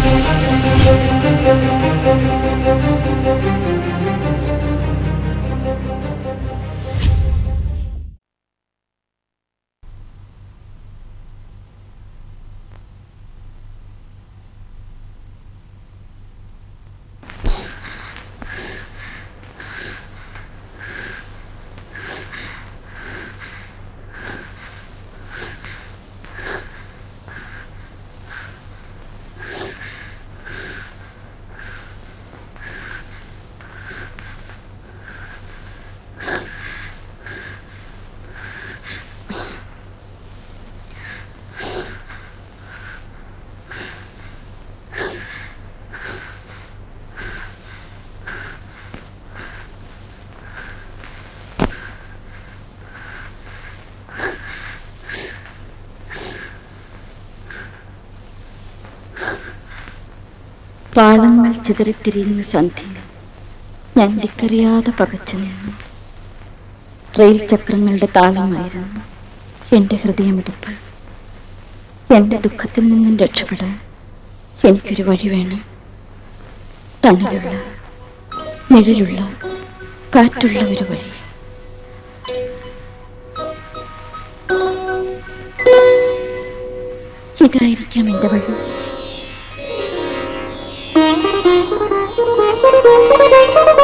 Thank പാളങ്ങൾ ചിതറിത്തിരിയുന്ന സന്ധ്യയിൽ ഞാൻ തിക്കറിയാതെ പകച്ചു നിന്നു. റെയിൽ ചക്രങ്ങളുടെ താളമായിരുന്നു എന്റെ ഹൃദയമിടിപ്പ്. എന്റെ ദുഃഖത്തിൽ നിന്നും രക്ഷപ്പെടാൻ എനിക്കൊരു വഴി വേണം. തണലുള്ള നിഴലുള്ള കാറ്റുള്ള ഒരു വഴി. ഇതായിരിക്കാം എന്റെ വഴി. Thank you.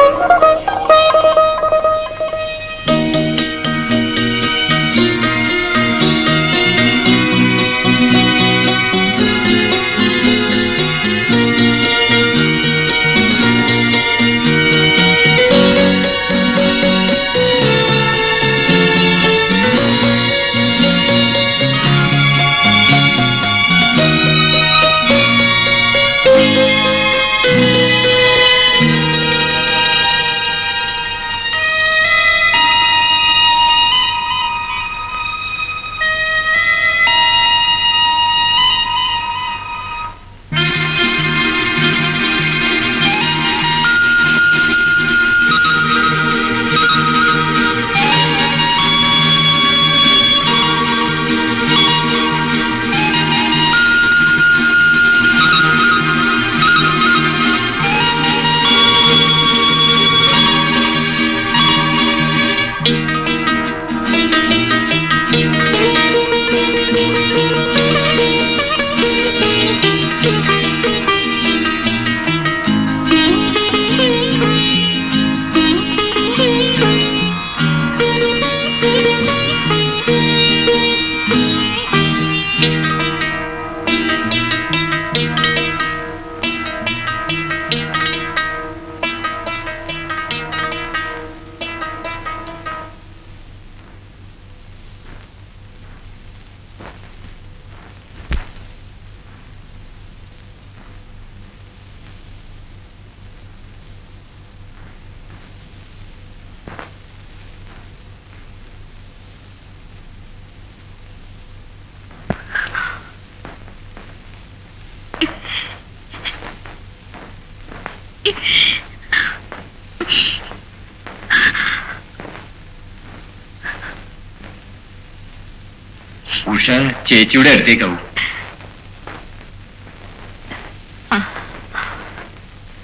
ഉഷ ചേച്ചിയുടെ അടുത്തേക്കാവും.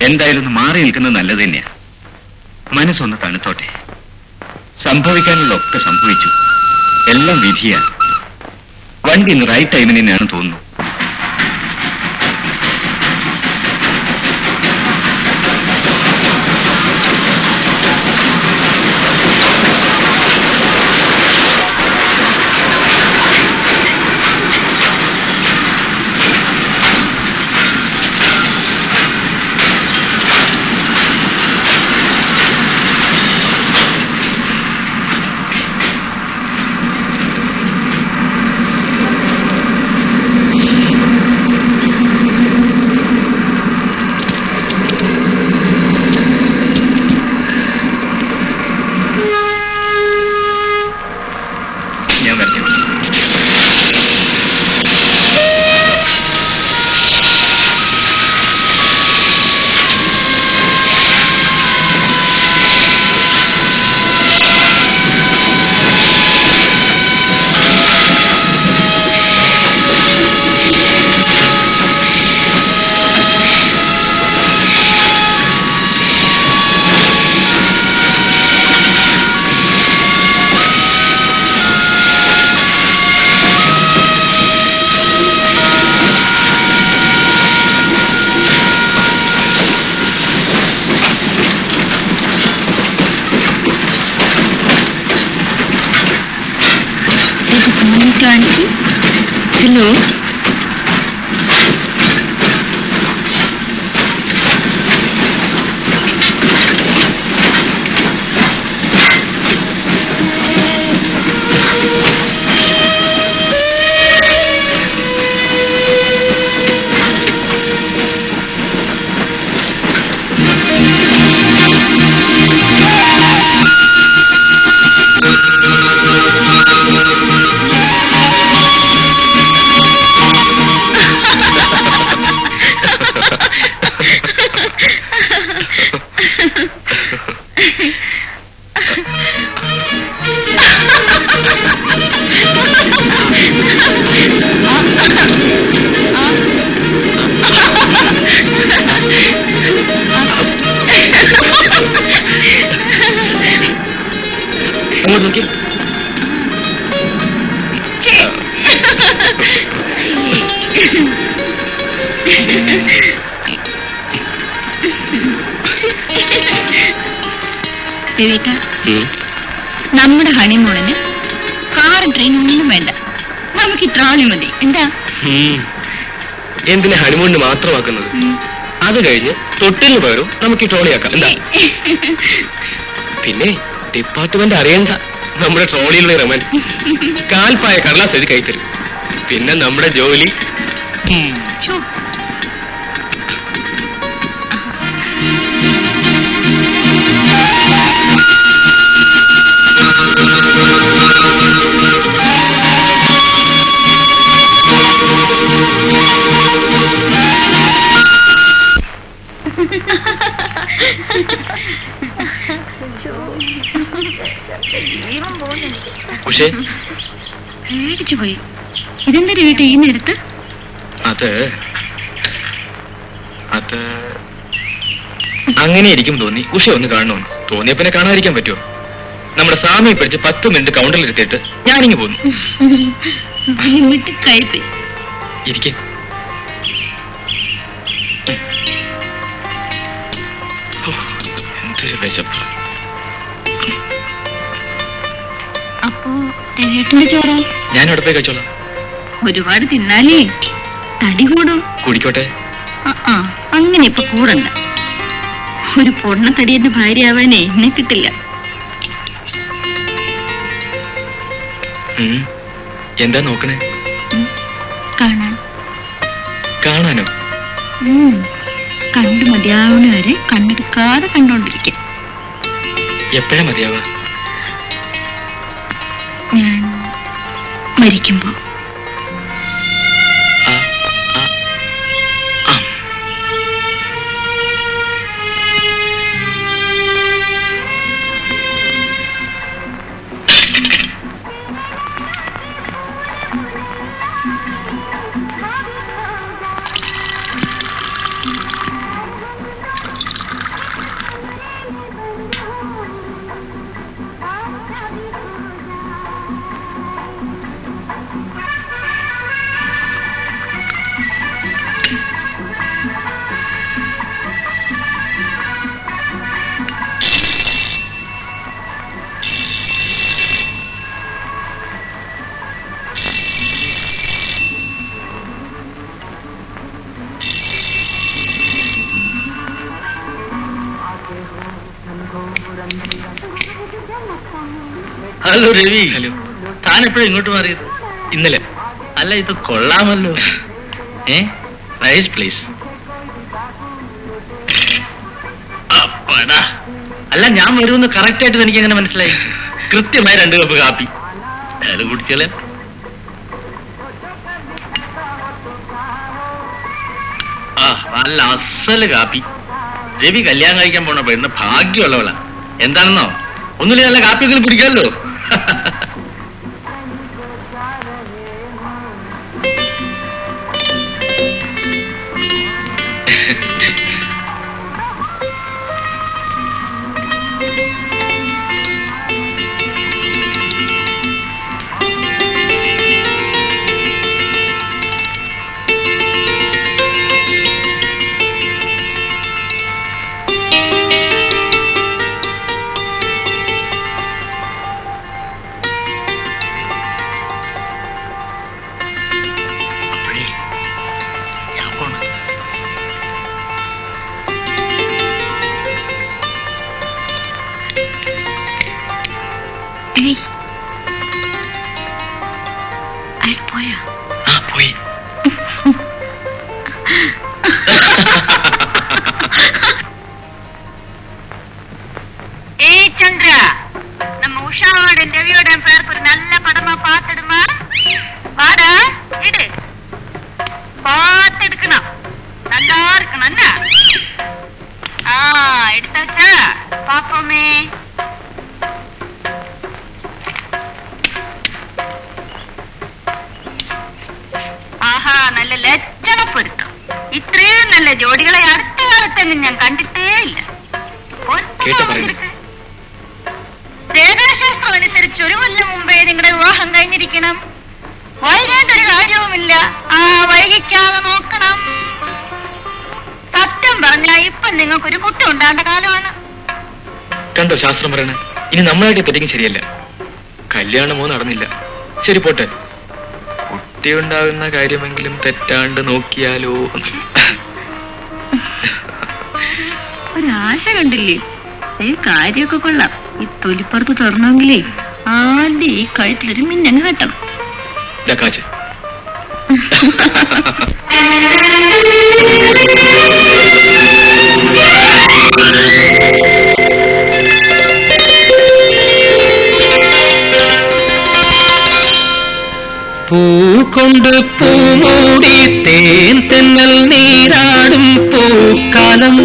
എന്തായാലും മാറി നിൽക്കുന്നത് നല്ലത് തന്നെയാ. മനസ്സൊന്ന് തണുത്തോട്ടെ. സംഭവിക്കാനുള്ള ഒക്കെ സംഭവിച്ചു. എല്ലാം വിധിയാ വണ്ടി ഇന്ന് റൈറ്റ് ടൈമിന് തന്നെയാണ് തോന്നുന്നു. ഡിപ്പാർട്ട്മെന്റ് അറിയണ്ട. നമ്മുടെ ട്രോളിയിലുള്ള റമൻ കാൽപ്പായ കടലാസ് എഴുതി കൈ തരും. പിന്നെ നമ്മുടെ ജോലി. Ha ha ഛോ, ഉഷേ പേടിച്ചു പോയി ഇതെന്താ വീട്ടിൽ ഈ നേരത്ത് അത് അത് അങ്ങനെ ഇരിക്കും തോന്നി ഉഷ ഒന്ന് കാണണമെന്ന് തോന്നിയ പിന്നെ കാണാതിരിക്കാൻ പറ്റുമോ നമ്മുടെ സാമിയെ പിടിച്ച് പത്ത് മിനിറ്റ് കൗണ്ടറിൽ ഇരുത്തിയിട്ട് ഞാനിങ്ങ് പോന്നു ഇരിക്കെ രേട്ടന്റെ ചോറോ. ഞാൻ അവിടെ പോയി കഴിച്ചോളാം. ഒരുപാട് തിന്നാലേ. തടി കൂടും. കുടിക്കോട്ടെ? ആ, അങ്ങനെ ഇപ്പൊ കൂടണ്ട. ഒരു പൊണ്ണത്തടിയന്റെ ഭാര്യയാവാനേ എന്നെ കിട്ടില്ല. എന്താ നോക്കണേ? കാണാൻ. കാണാനോ? കണ്ടു മതിയാവുന്നവരെ കണ്ണെടുക്കാതെ കണ്ടോണ്ടിരിക്കും. എപ്പോഴാ മതിയാവുക ഞാൻ മരിക്കുമ്പോ രവി ഹലോ. താൻ എപ്പോഴും ഇങ്ങോട്ട് മാറിയത്? ഇന്നലെ. അല്ല ഇത് കൊള്ളാമല്ലോ. ഏ? നൈസ് പ്ലീസ് അല്ല ഞാൻ വരുമെന്ന് കറക്റ്റ് ആയിട്ട് എനിക്ക് എങ്ങനെ മനസ്സിലായി? കൃത്യമായി രണ്ട് കപ്പ് കാപ്പി. അയാൾ കുടിച്ചാലേ ആ നല്ല അസൽ കാപ്പി. രവി കല്യാണം കഴിക്കാൻ പോണ പെണ്ണ് ഭാഗ്യമുള്ളവളാ. എന്താണെന്നോ? ഒന്നുമില്ല നല്ല കാപ്പിയെങ്കിലും കുടിക്കാമല്ലോ. ചെറുതായിട്ട് പറ്റി ശരിയല്ല. കല്യാണമോ നടന്നില്ല. ശരി പോട്ടെ. കുട്ടിയുണ്ടാകുന്ന കാര്യമെങ്കിലും തെറ്റാണ്ട് നോക്കിയാലോ? ഒരാശ കണ്ടില്ലേ? ഈ കാര്യമൊക്കെ കൊള്ളാം. ഈ തൊലിപ്പുറത്ത് തുറന്നെങ്കിലേ ആദ്യം ഈ കഴുത്തിലൊരു മിന്നങ്ങ് കെട്ടണം പൂ പൂകൊണ്ട് പൂമൂടി തേൻ തെന്നൽ നീരാടും പൂക്കാലം.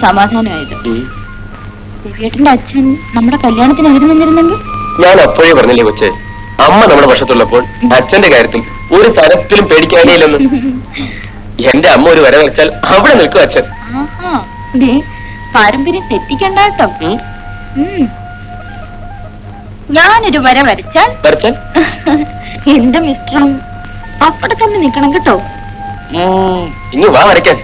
സമാധാനമായത് ദിവ്യേട്ടന്റെ അച്ഛൻ നമ്മുടെ കല്യാണത്തിന് എതിര് നിന്നിരുന്നെങ്കിൽ ഞാൻ അപ്പോഴേ പറഞ്ഞില്ലേ കൊച്ചെ അമ്മ നമ്മുടെ പക്ഷത്തുള്ളപ്പോൾ അച്ഛന്റെ കാര്യത്തിൽ ഒരു തരത്തിലും പേടിക്കാനില്ലെന്ന്. എന്റെ അമ്മ ഒരു വര വെച്ചാൽ അവിടെ നിൽക്കും അച്ഛൻ. ആഹാ ദേ, പാരമ്പര്യം തെറ്റിക്കണ്ട കേട്ടോ ഉം. ഉം. ഞാനൊരു വര വരച്ചാൽ? വരച്ചാൽ? എന്റെ മിസ്റ്ററും അപ്പടെ തന്നെ നിക്കണം കേട്ടോ. ഉം, ഇങ്ങ് വാ വരയ്ക്കാൻ.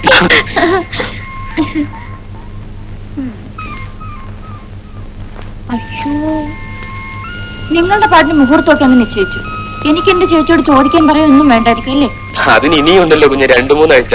പാട്ടിന് മുഹൂർത്തമൊക്കെ അങ്ങ് നിശ്ചയിച്ചു. എനിക്ക് എന്റെ ചേച്ചിയോട് ചോദിക്കാൻ പറയൊന്നും വേണ്ടായിരിക്കും അല്ലേ അതിന് ഇനിയുണ്ടല്ലോ കുഞ്ഞ് രണ്ടു മൂന്നാഴ്ച.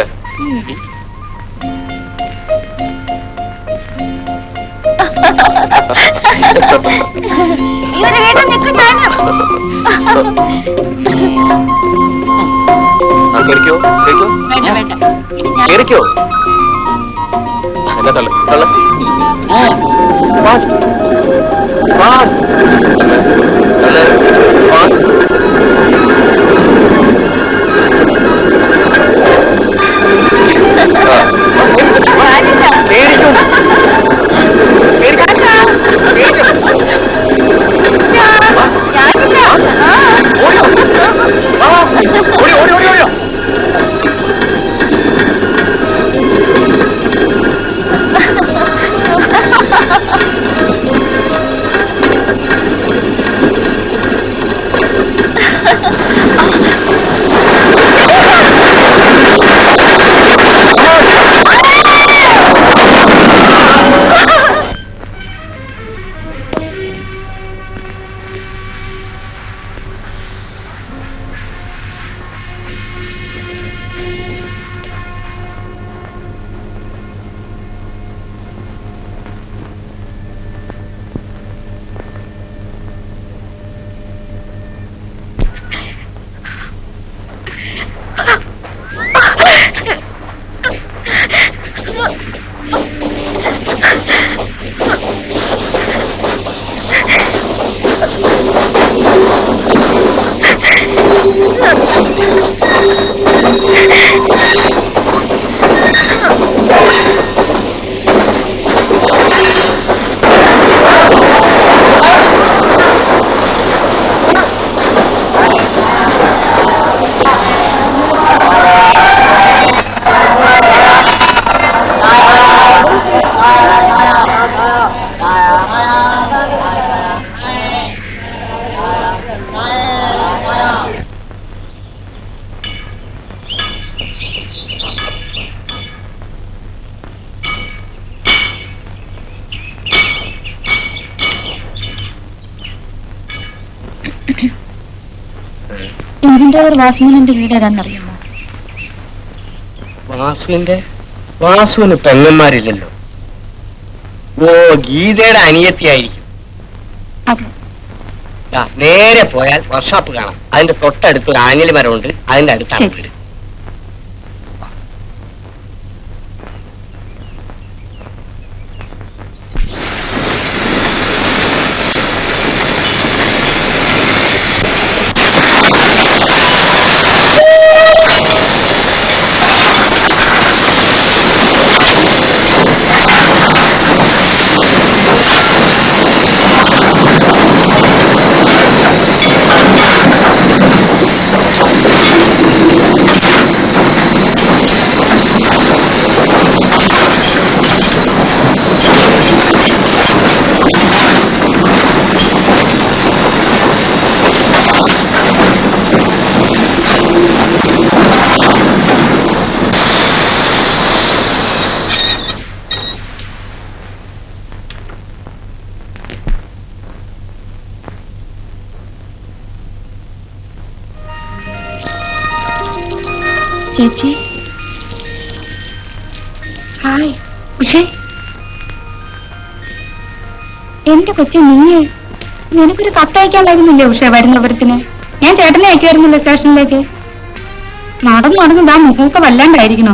വാസുമോനന്റെ വീട് ഏതാണെന്നറിയുമോ വാസുവിന്റെ? വാസുവിന് പെങ്ങന്മാരില്ലല്ലോ. ഓ ഗീതയുടെ അനിയത്തിയായിരിക്കും. നേരെ പോയാൽ വർഷാപ്പ് കാണാം. അതിന്റെ തൊട്ടടുത്ത് ഒരു ആഞ്ഞലി മരമുണ്ട് അതിന്റെ അടുത്താണ് വീട്. കൊച്ചു നീ നിനക്കൊരു കത്തയക്കാനായിരുന്നില്ലേ ഉഷ വരുന്നവർക്കിന് ഞാൻ ചേട്ടനെ അയക്കുമായിരുന്നില്ല സ്റ്റേഷനിലേക്ക്. നടന്നു നടന്നു ഇതാ മുഖമൊക്കെ വല്ലാണ്ടായിരിക്കണോ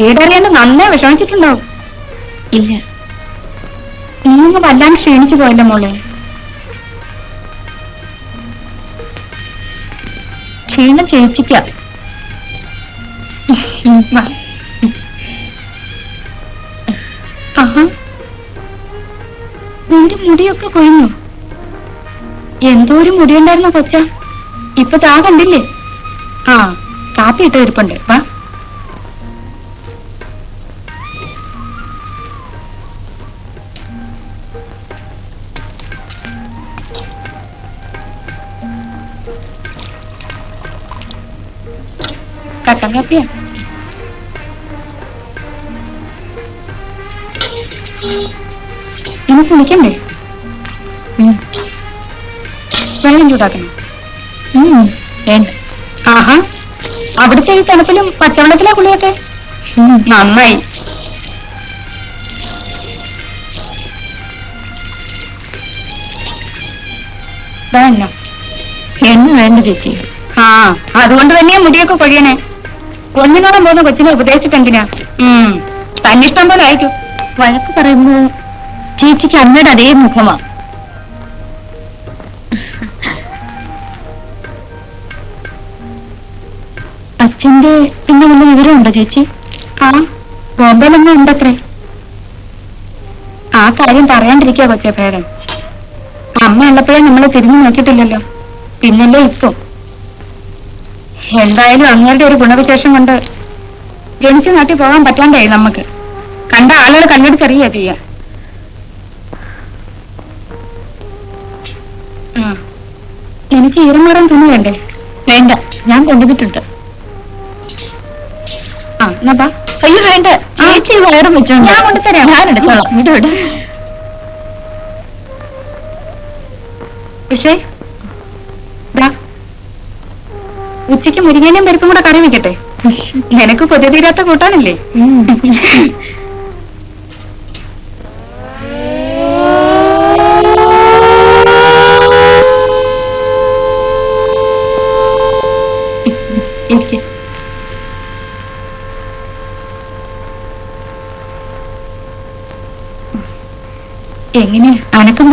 വീടറിയാണ്ട് നന്നേ വിഷമിച്ചിട്ടുണ്ടാവും ഇല്ല. നീ അങ്ങ് വല്ലാണ്ട് ക്ഷീണിച്ചു പോയല്ലോ മോളെ. ക്ഷീണം ചേച്ചിക്ക നിന്റെ മുടിയൊക്കെ കൊഴിഞ്ഞു. എന്തോ ഒരു മുടിയുണ്ടായിരുന്ന കൊച്ച? ഇപ്പൊ താ കണ്ടില്ലേ? ആ കാപ്പി ഇട്ട് ഇരിപ്പുണ്ട് വാ. ആഹാ. അവിടുത്തെ ഈ തണുപ്പിലും പച്ചവെള്ളത്തിലാ കുളിയൊക്കെ? നന്നായി. എന്ന്. വേണ്ട ചേച്ചി. ആ അതുകൊണ്ട് തന്നെയാ മുടിയൊക്കെ കൊഴിയണേ. ഒന്നിനോളം പോകുന്ന കൊച്ചിനെ ഉപദേശിച്ചെന്തിനാ ഉം. തന്നിഷ്ടം പോലെ ആയിരിക്കും. വഴക്ക് പറയുമ്പോ ചേച്ചിക്ക് അമ്മയുടെ അതേ മുഖമാ. അച്ഛന്റെ പിന്നെ വല്ല വിവരമുണ്ടോ ചേച്ചി? ആ ബോംബെയിലൊന്നും ഉണ്ടത്രേ. ആ കാര്യം പറയാണ്ടിരിക്കുക കൊച്ചേ ഭേദം. അമ്മ ഉള്ളപ്പോഴേ നമ്മൾ തിരിഞ്ഞു നോക്കിയിട്ടില്ലല്ലോ. പിന്നല്ലേ ഇപ്പൊ? എന്തായാലും അങ്ങേരുടെ ഒരു ഗുണവിശേഷം കൊണ്ട് എനിക്ക് നാട്ടിൽ പോകാൻ പറ്റാണ്ടായി നമുക്ക് കണ്ട ആളുകൾ കണ്ണെടുത്തറിയാ ചെയ്യ. എനിക്ക് ഈറമാറാൻ തുണി വേണ്ടേ? വേണ്ട ഞാൻ കൊണ്ടുവന്നിട്ടുണ്ട് എന്നാ മുരിങ്ങനെയും അയ്യോ വേണ്ട. ചേച്ചി വയറും വെച്ചോണ്ട് ഞാൻ കൊണ്ടുതരാം ഞാൻ എടുത്തോളാം. വിട വിട പക്ഷേ ദാ, ഉച്ചയ്ക്ക് മുരിങ്ങേനും പരിപ്പും കൂടെ കറി വെക്കട്ടെ? നിനക്ക് കൊതി തീരാത്ത കൂട്ടാനില്ലേ?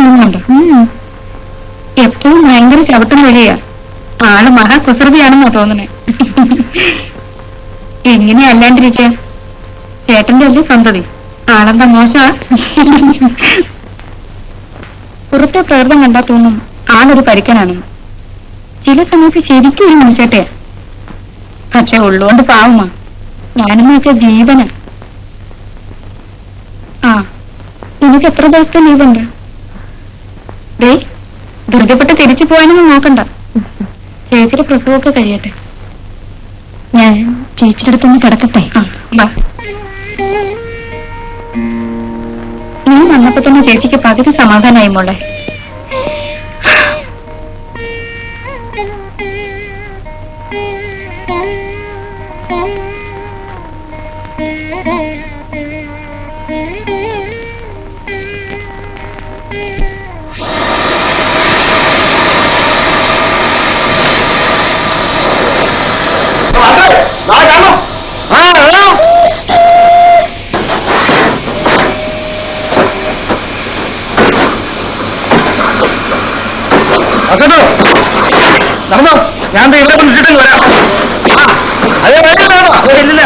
തോന്നുന്നുണ്ടോ എപ്പോഴും ഭയങ്കര ചവിട്ടം വഴിയാ ആൾ മഹാകുസൃതിയാണെന്നാ തോന്നണേ എങ്ങനെ അല്ലാണ്ടിരിക്ക ചേട്ടന്റെ അല്ലേ സന്തതി? ആളെന്താ മോശ? പുറത്തെ പ്രകൃതം കണ്ടാ തോന്നും ആളൊരു പരിക്കനാണെന്ന്. ചില സമയത്ത് ശരിക്കും ഒരു മനുഷ്യട്ടെയാ പക്ഷെ ഉള്ളോണ്ട് പാവമാ. ഞാനെന്നൊക്കെ ജീവന. ആ നിനക്ക് എത്ര ദിവസത്തെ ലീവുണ്ട്? ധൃതിപ്പെട്ട് തിരിച്ചു പോകാനൊന്നും നോക്കണ്ട. ചേച്ചിയുടെ പ്രസവമൊക്കെ കഴിയട്ടെ. ഞാൻ ചേച്ചിയുടെ അടുത്തൊന്ന് കിടക്കട്ടെ. നീ വന്നപ്പോ തന്നെ ചേച്ചിക്ക് പകുതി സമാധാനമായി മോളെ. അസട്ടോ നടന്നോ? ഞാൻ ഇവിടെ കൊണ്ടിട്ടിട്ട് വരാം. അതേ വേണ്ട ഇല്ലില്ല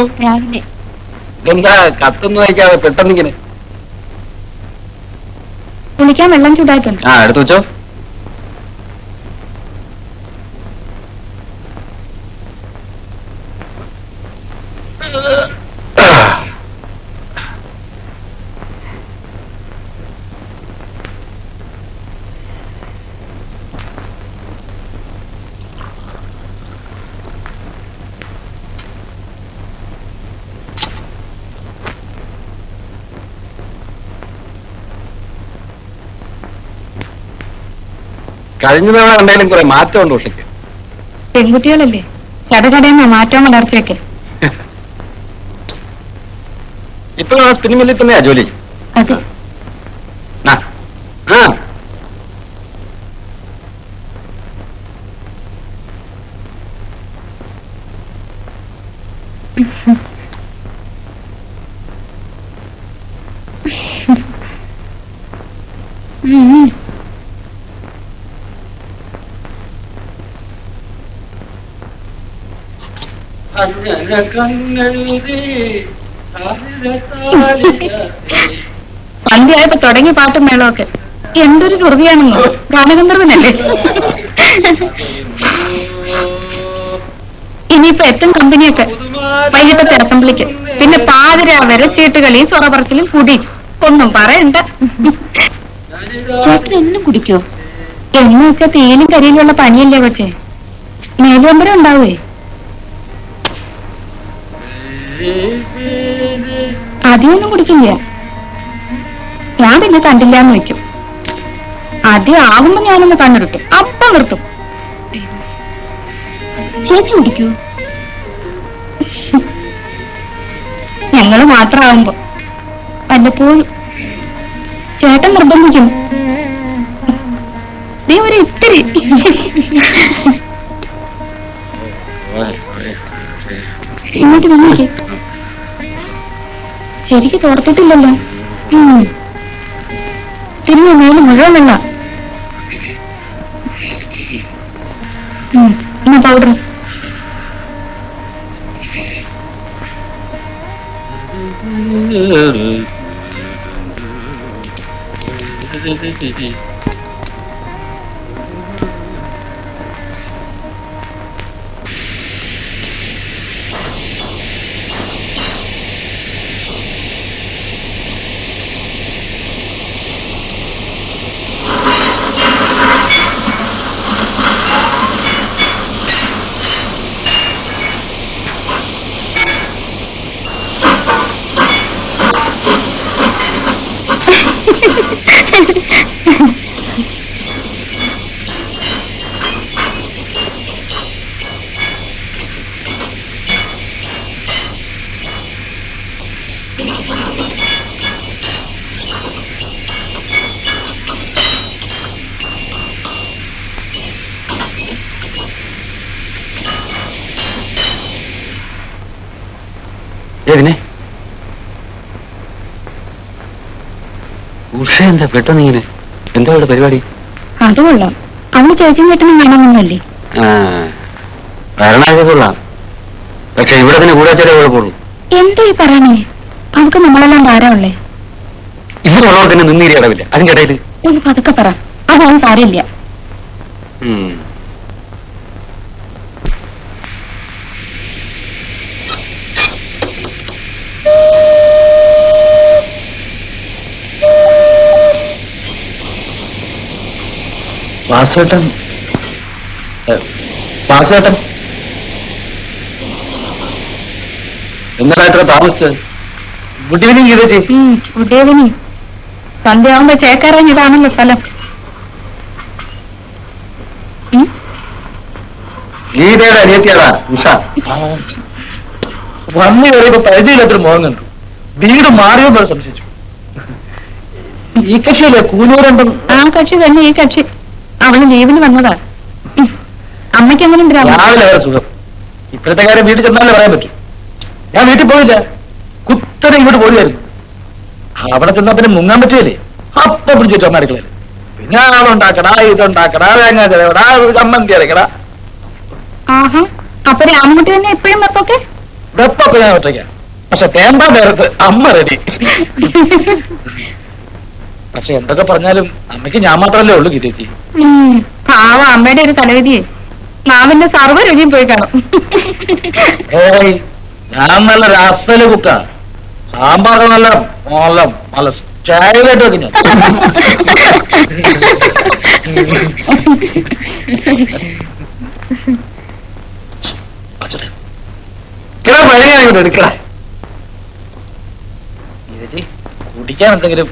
വന്നു ഇതെന്താ കത്തൊന്നും വായിക്കാതെ പെട്ടെന്നിങ്ങനെ? കുളിക്കാൻ വെള്ളം ചൂടായിട്ടുണ്ട്. ആ എടുത്തു വെച്ചോ. കഴിഞ്ഞ തവണ കണ്ടാലും കുറെ മാറ്റമുണ്ട് ഉഷയ്ക്ക്. പെൺകുട്ടികളല്ലേ? ചടകടയെന്ന മാറ്റവും വളർച്ചയൊക്കെ. ഇപ്പൊ മില്ലിൽ തന്നെയാ ജോലി. സന്ധ്യയായപ്പോ തുടങ്ങി പാട്ടും മേളമൊക്കെ. എന്തൊരു ദുർവിയാണെന്നോ ഗാനഗന്ധർവനല്ലേ? ഇനിയിപ്പോ എത്തും കമ്പനിയൊക്കെ വൈകിട്ടത്തെ അസംബ്ലിക്ക്. പിന്നെ പാതിര വരെ ചീട്ടുകളി സ്വറപറത്തിലും കുടി. ഒന്നും പറയണ്ട. ചേട്ടൻ എന്നും കുടിക്കോ? എന്ന് വെച്ചാ തേനും കരിയിലുള്ള പനിയല്ലേ കൊച്ചേ? മേലുവമ്പരം ഉണ്ടാവേ? കണ്ടില്ല എന്ന് വെക്കും ആദ്യം ആകുമ്പോ ഞാനൊന്ന് കണ്ണെടുക്കും. അപ്പം നിർത്തും. ചേച്ചി കുടിക്കൂ. ഞങ്ങൾ മാത്രമാവുമ്പോ വല്ലപ്പോഴും ചേട്ടൻ നിർബന്ധിക്കും. നീ ഒരു ഇത്തിരി. ഇങ്ങോട്ട് വന്നേക്ക്. ശരിക്ക് തോർത്തിട്ടില്ലല്ലോ. ഉം. തിരിഞ്ഞ മേൽ മുഴുവൻ വെള്ള എന്നാ എന്താ ഇവിടെ പരിപാടി? അത് കൊള്ളാം. അവൾ ചേച്ചിയും ചേട്ടനും വേണമെന്നല്ലേ ആ വരണാഴ്ച കൊള്ളാം. പക്ഷെ ഇവിടെ തന്നെ കൂടാച്ചാലേ കുഴപ്പമുള്ളൂ എന്താ ഈ പറയണേ അവൾക്ക് നമ്മളെല്ലാം ധാരാളല്ലേ ഇവിടെ ഉള്ളവർക്ക് തന്നെ നിന്നീരി ഇടവില്ല അതിന്റെ ഇടയിൽ ഒന്ന് പതുക്കെ പറ അതൊന്നും സാരമില്ല വാസുവേട്ടൻ വാസുവേട്ടൻ എന്താ ഇത്ര താമസിച്ചത്? Good evening good evening. സന്ധ്യയാവുമ്പോ ചേക്കാറാൻ ഇതാണല്ലോ സ്ഥലം? ഗീതയുടെ അനിയത്തിയാടാ ഉഷ. വന്നു കയറിയപ്പോ പരിചയമില്ലാത്തൊരു മുഖം കണ്ടു. വീട് മാറിയോ പോലെ സംശയിച്ചു. ഈ കക്ഷിയല്ലേ കൂനൂരണ്ടും ആ കക്ഷി തന്നെ ഈ കക്ഷി. അവൾ ലീവിന് വന്നതാ. അമ്മയ്ക്ക് അങ്ങനെ ഉണ്ട് രാമ? രാവിലെ സുഖം. ഇപ്പോഴത്തെ കാര്യം വീട്ടിൽ ചെന്നാലേ പറയാൻ പറ്റും. ഞാൻ വീട്ടിൽ പോയില്ല. കുത്തനെ ഇങ്ങോട്ട് പോരുമായിരുന്നു അവിടെ ചെന്നാ പിന്നെ മുങ്ങാൻ പറ്റിയല്ലേ? അപ്പൊ പിടിച്ചിട്ട് അമ്മ അടുക്കളയിൽ പിന്നെ അതുണ്ടാക്കടാ ഇതുണ്ടാക്കടാ തേങ്ങ ചിലവടാ ചമ്മന്തി അരക്കടാ. ആഹാ. അപ്പൊ രാമൻകുട്ടി തന്നെ എപ്പോഴും വെപ്പൊക്കെ? വെപ്പൊക്കെ ഞാൻ ഒറ്റയ്ക്ക. പക്ഷെ തേമ്പ നേരത്ത് അമ്മ റെഡി. പക്ഷെ എന്തൊക്കെ പറഞ്ഞാലും അമ്മയ്ക്ക് ഞാൻ മാത്രല്ലേ ഉള്ളൂ ഗീതേച്ചി. പാവ അമ്മയുടെ ഒരു തലവിധിയെ. നാവിന്റെ സർവ രുചിയും പോയി കാണും. ഏയ് ഞാൻ നല്ല രസൽ കുക്ക. സാമ്പാർ നല്ല നല്ല നല്ല സ്റ്റൈലായിട്ട് വെക്കും ഞാൻ അച്ഛനെ. കിടാ പഴയ ഇങ്ങോട്ട് എടുക്കടാ ഗീതേച്ചി കുടിക്കാൻ എന്തെങ്കിലും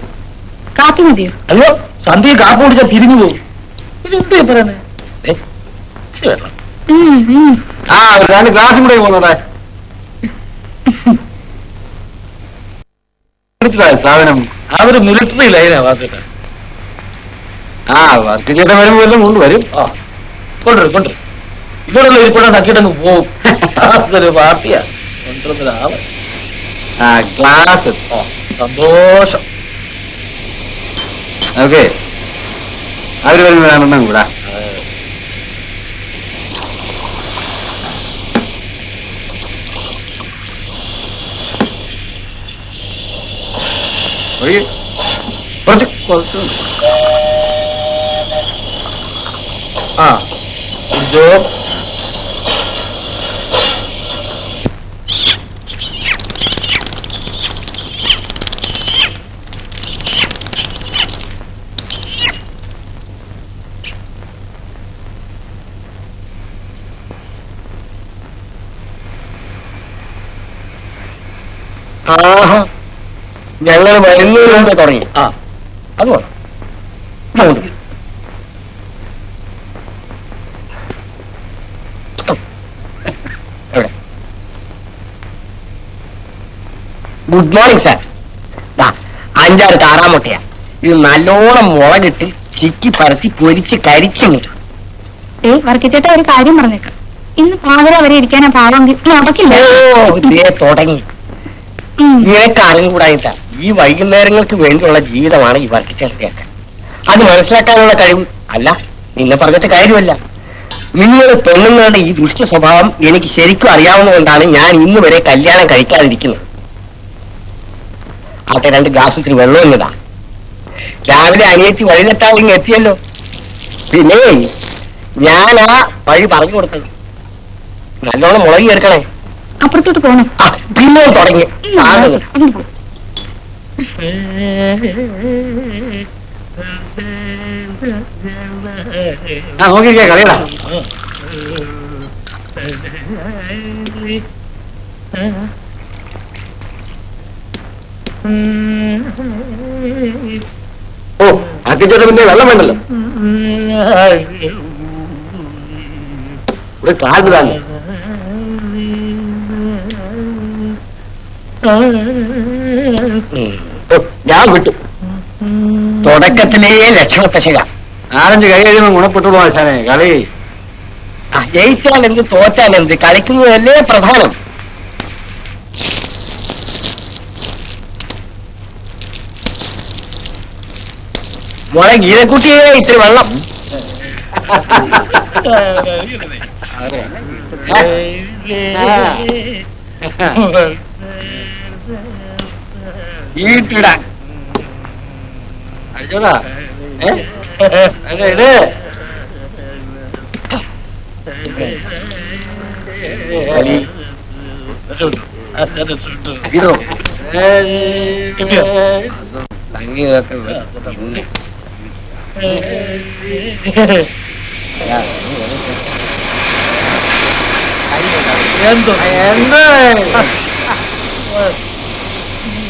കാപ്പി മതിയോ? അയ്യോ സന്ധ്യ കാപ്പ് കുടിച്ചാൽ പിരിഞ്ഞു പോകും ആ ഒരു രണ്ട് ഗ്ലാസും കൂടെ മനസ്സിലായ സാധനം അവർ മിലിറ്ററി ലൈനാ വാസിട്ട ആ വർക്ക് ചെയ്ത വരുമ്പോ വല്ലതും കൊണ്ടുവരും ആ കൊണ്ടുവരും കൊണ്ടുവരും. ഇവിടെയുള്ള ഇരിപ്പിടെ നക്കിട്ടങ്ങ് പോവും. അതൊരു പാർട്ടിയാ. കൊണ്ടുവന്നൊരാൾ ആ ഗ്ലാസ് സന്തോഷം. ഓക്കെ അവർ വരുന്നതാണെന്നും കൂടെ. കുറച്ച്. കുറച്ച്. ആ. കുടിച്ചോ ആഹാ ഞങ്ങൾ വരുന്നതിന് തുടങ്ങി. ആ. അത് പറഞ്ഞു. അങ്ങോട്ട് ഗുഡ് മോർണിംഗ് സാർ ദാ അഞ്ചാറ് താറാമുട്ടയാ ഇത് നല്ലോണം മുളകിട്ട് ചിക്കി പരത്തി പൊരിച്ച് കരിച്ചിങ്ങോട്ട് ഏ വർക്കിച്ചേട്ട ഒരു കാര്യം പറഞ്ഞേക്കാം. ഇന്ന് പാതിര വരെ ഇരിക്കാനാ പാവെങ്കിൽ നടക്കില്ല. തുടങ്ങി. ഉം. നിനക്ക് അറിഞ്ഞുകൂടായിട്ട ഈ വൈകുന്നേരങ്ങൾക്ക് വേണ്ടിയുള്ള ജീവിതമാണ് ഈ വർക്കിച്ചേർത്തിയൊക്കെ അത് മനസ്സിലാക്കാനുള്ള കഴിവ് അല്ല നിന്നെ പറഞ്ഞിട്ട് കാര്യമല്ല. നിങ്ങൾ പെണ്ണുങ്ങളുടെ ഈ ദുഷ്ട സ്വഭാവം എനിക്ക് ശരിക്കും അറിയാവുന്നതുകൊണ്ടാണ് ഞാൻ ഇന്ന് വരെ കല്യാണം കഴിക്കാതിരിക്കുന്നത്. ആട്ടെ രണ്ട് ഗ്ലാസ് ഇത്തിരി വെള്ളം എന്നതാ രാവിലെ അനിയത്തി വഴി ഇങ്ങ് എത്തിയല്ലോ. പിന്നെ ഞാൻ ആ വഴി പറഞ്ഞു കൊടുത്തത്. നല്ലോണം മുളകി ചേർക്കണേ അപ്പുറത്തോട്ട് പോണം. ആ പിന്നെ തുടങ്ങി ഉം, സാധനം അങ്ങോട്ട് പോ. ആ നോക്കിക്കേ കളിയടാ. ഓ അക്കിച്ചോട്ട് പിന്നെ വെള്ളം വേണ്ടല്ലോ. ഇവിടെ കാൽ തന്നെ ഓ, ഞാൻ വിട്ടു. തുടക്കത്തിലേ ലക്ഷണ പശക ആരെന്ത് കളി കഴിയുമ്പോൾ ഗുണപ്പെട്ടുള്ളൂ ആശാനെ കളി. ജയിച്ചാൽ എന്ത് തോറ്റാൽ എന്ത് കളിക്കുന്നതല്ലേ പ്രധാനം. മോളെ ഗീതക്കുട്ടിയെ ഇത്തിരി വെള്ളം. ഈട്ടിടാൻ അടിച്ചോടാ ഏ അതെ ഇത് കളി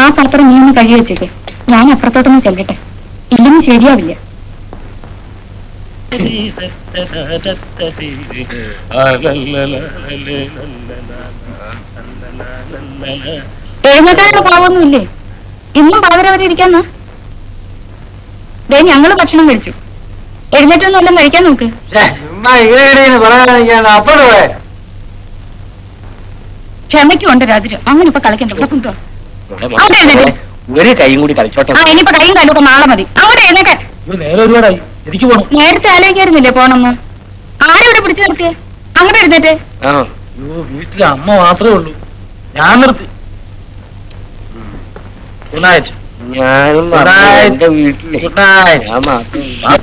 ആ പാത്രം നീ ഒന്ന് കഴുകി വെച്ചേക്ക്. ഞാൻ അപ്പുറത്തോട്ടൊന്ന് ചെല്ലട്ടെ. ഇല്ലെങ്കിൽ ശരിയാവില്ല. പാവൊന്നുമില്ലേ ഇന്നും പാതിര വരെ ഇരിക്കാന്നാ. ദേ ഞങ്ങൾ ഭക്ഷണം കഴിച്ചു. എഴുന്നേറ്റൊന്നും എല്ലാം കഴിക്കാൻ നോക്ക്. ക്ഷമയ്ക്കുണ്ട് രാത്രി അങ്ങനെ ഇപ്പൊ കളിക്കണ്ട. ഒരു കൈയും കൂടി കളിച്ചോട്ടെ. ആ ഇനിയിപ്പോ കൈയും കാലും ഒക്കെ നാളെ മതി. എഴുന്നേക്കാൻ നേരത്തെ ആലോചിക്കായിരുന്നില്ലേ പോണെന്ന്? ആരെവിടെ പിടിച്ചു നിർത്തി? അങ്ങനെ എഴുന്നേറ്റ്. വീട്ടിലെ അമ്മ മാത്രമേ ഉള്ളൂ. ഞാൻ നിർത്തി. Good night. ഞാനും Good night.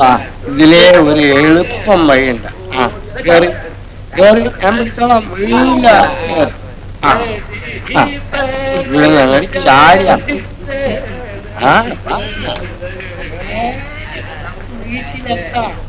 ആ, ഇതിലെ ഒരു എളുപ്പം വഴിയുണ്ട്. ആ കേറി കേറി ഞാൻ പിടിച്ചോളാം ആ ആ. നിന്ന് ആ. വാ.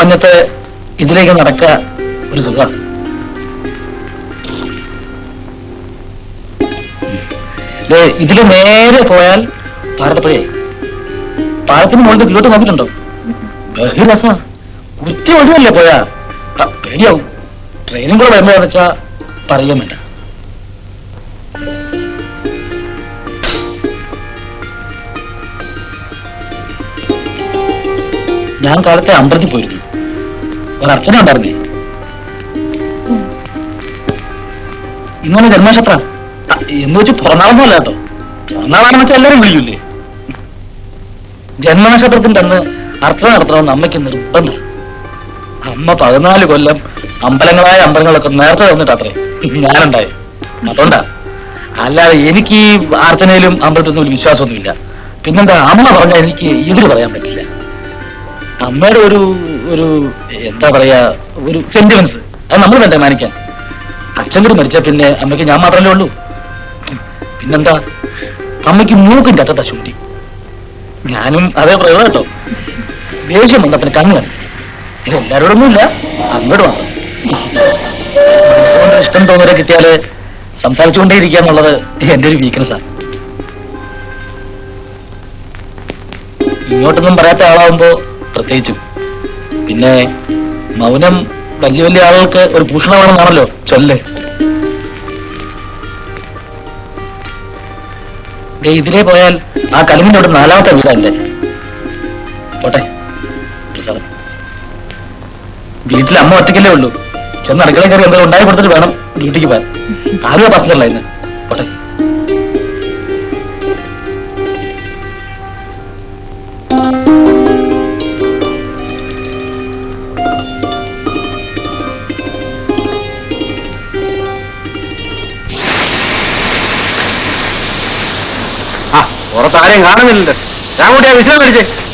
മഞ്ഞത്ത് ഇതിലേക്ക് നടക്ക ഒരു സുഖം. ഇതിൽ നേരെ പോയാൽ ഭാരതപ്പുഴയായി പാലത്തിന് മുകളിൽ കിലോട്ട് നോക്കിയിട്ടുണ്ടോ? ബഹിരസ കുറ്റി ഒഴിവല്ലേ പോയാ? പേടിയാവും. ട്രെയിനും കൂടെ വരുമ്പോ വെച്ചാ പറയാൻ വേണ്ട ഞാൻ കാലത്തെ അമ്പലത്തിൽ പോയിരുന്നു. ഒരു അർച്ചന ഉണ്ടായിരുന്നേ ഇന്നലെ ജന്മനക്ഷത്ര ആ, എന്ന് വെച്ച് പിറന്നാളൊന്നുമല്ല കേട്ടോ. പുറന്നാളാണെന്ന് വെച്ചാൽ എല്ലാവരും വിളിക്കൂലേ ജന്മനക്ഷത്രത്തിന്റെ അന്ന് അർച്ചന നടത്തണമെന്ന് അമ്മയ്ക്ക് നിർബന്ധം. അമ്മ പതിനാല് കൊല്ലം അമ്പലങ്ങളായ അമ്പലങ്ങളൊക്കെ നേരത്തെ തന്നിട്ടത്രേ ഞാനുണ്ടായി. അതുകൊണ്ടാ. അല്ലാതെ എനിക്ക് ഈ അർച്ചനയിലും അമ്പലത്തിലൊന്നും ഒരു വിശ്വാസമൊന്നുമില്ല. പിന്നെന്താ അമ്മ പറഞ്ഞാൽ എനിക്ക് എതിര് പറയാൻ പറ്റില്ല. അമ്മയുടെ ഒരു ഒരു എന്താ പറയാ ഒരു സെന്റിമെന്റ്സ് അത് നമ്മൾ വേണ്ട മാനിക്കാൻ. അച്ഛൻ കൂടി മരിച്ച പിന്നെ അമ്മയ്ക്ക് ഞാൻ മാത്രമല്ലേ ഉള്ളൂ. പിന്നെന്താ? അമ്മയ്ക്ക് മൂക്കും ചട്ടത്താ ചൂണ്ടി. ഞാനും അതേ പ്രയോഗം കേട്ടോ. ദേഷ്യം വന്നപ്പിന് കണ്ണു ഇത് ഇത് എല്ലാവരോടൊന്നുമില്ല അങ്ങോട്ട് മാത്രം ഇഷ്ടം തോന്നുന്നവരെ കിട്ടിയാൽ സംസാരിച്ചുകൊണ്ടേ ഇരിക്കുക എന്നുള്ളത് എന്റെ ഒരു വീക്ക്നെസ്സാണ് ഇങ്ങോട്ടൊന്നും പറയാത്ത ആളാവുമ്പോ പ്രത്യേകിച്ചും. പിന്നെ മൗനം വലിയ വലിയ ആളുകൾക്ക് ഒരു ഭൂഷണമാണെന്നാണല്ലോ ചൊല്ല്. ഇതിലേ പോയാൽ ആ കലിമിന്റെ അവിടെ നാലാമത്തെ വീടല്ലേ പോട്ടെ വീട്ടിൽ അമ്മ ഒറ്റയ്ക്കല്ലേ ഉള്ളൂ. ചെന്ന് അടുക്കള കയറി എന്തെങ്കിലും ഉണ്ടായി കൊടുത്തിട്ട് വേണം ഡ്യൂട്ടിക്ക് പോകാൻ. ആരും പറഞ്ഞല്ല ഇന്ന് ആരെയും കാണുന്നില്ലല്ലോ. ഞാൻ കൂടി ആ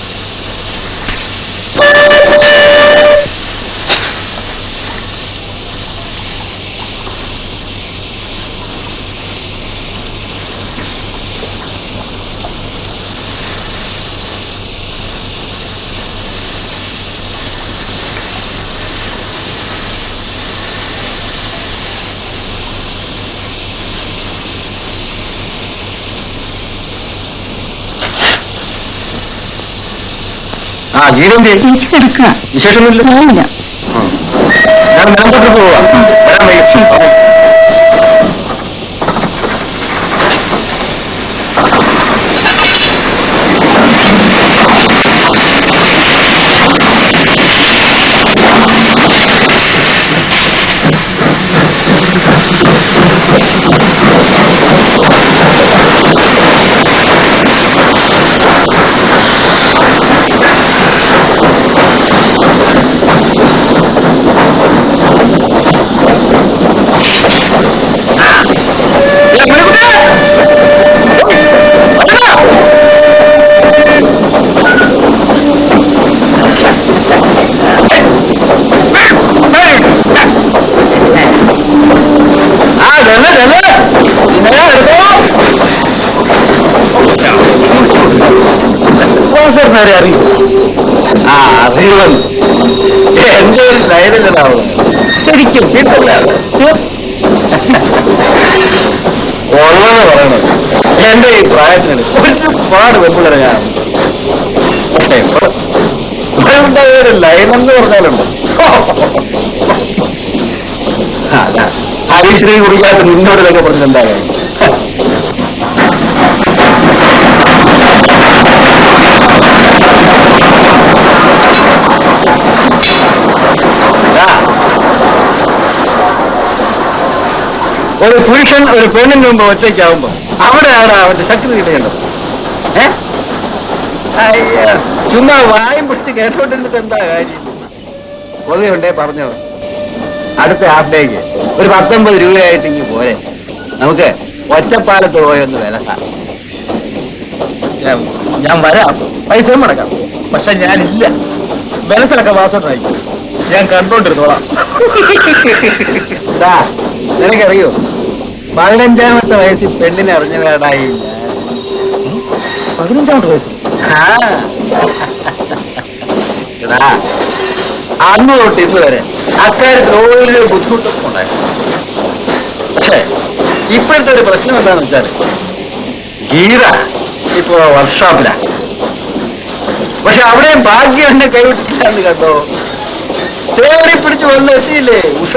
കിടക്കുക വിശേഷമൊന്നുമില്ല. ഞാൻ നിലമ്പോട്ട് പോവാ. വരാൻ സ്പോൺസറിനെ അറിയും. ആ അറിയുമെന്ന് എന്റെ ഒരു ധൈര്യത്തിലാവും ശരിക്കും കിട്ടില്ല ഉള്ളത് പറയണത് എന്റെ ഈ പ്രായത്തിന് ഒരുപാട് വെപ്പിള്ളരെ ഞാൻ പക്ഷേ ഇവിടെ ഒരു ലൈനെന്ന് പറഞ്ഞാലുണ്ട്. ഹരീശ്രീ കുടിക്കാത്ത നിന്നോട് ഇതൊക്കെ പറഞ്ഞിട്ട് ഒരു പുരുഷൻ ഒരു പെണ്ണിന് മുമ്പ് ഒറ്റയ്ക്കാവുമ്പോ അവിടെയാണ് അവന്റെ ശക്തി അയ്യോ ചുമ്മാ വായും പിടിച്ച് കേട്ടോണ്ടിരുന്നിട്ട് എന്താ കാര്യം? കൊതിയുണ്ടേ പറഞ്ഞോ. അടുത്ത ആപ്പിലേക്ക് ഒരു പത്തൊമ്പത് രൂപയായിട്ട് ഇങ്ങ് പോരെ. നമുക്ക് ഒറ്റപ്പാലത്ത് പോയൊന്ന് വിലക്കാം. ഞാൻ- വരാം. പൈസയും മുടക്കാം. പക്ഷെ ഞാനില്ല. ബലത്തിലൊക്കെ വാസോട്ടായി ഞാൻ കണ്ടോണ്ടിരുന്നോളാം. നിനക്കറിയോ? പതിനഞ്ചാമത്തെ വയസ്സിൽ പെണ്ണിനെ അറിഞ്ഞ വേടായി പതിനഞ്ചാമത്തെ വയസ്സിൽ അന്ന് തൊട്ട് ഇന്ന് വരെ അക്കാര്യത്തിൽ ഓരോ ബുദ്ധിമുട്ടൊക്കെ ഉണ്ടായിരുന്നു. പക്ഷേ ഇപ്പോഴത്തെ ഒരു പ്രശ്നം എന്താണെന്ന് വെച്ചാൽ ഗീത ഇപ്പോ വർക്ക്ഷോപ്പിലാ പക്ഷെ അവിടെയും ഭാഗ്യം എന്നെ കൈവിട്ടില്ലാന്ന് കണ്ടോ? തേടി പിടിച്ച് വന്ന് എത്തിയില്ലേ ഉഷ.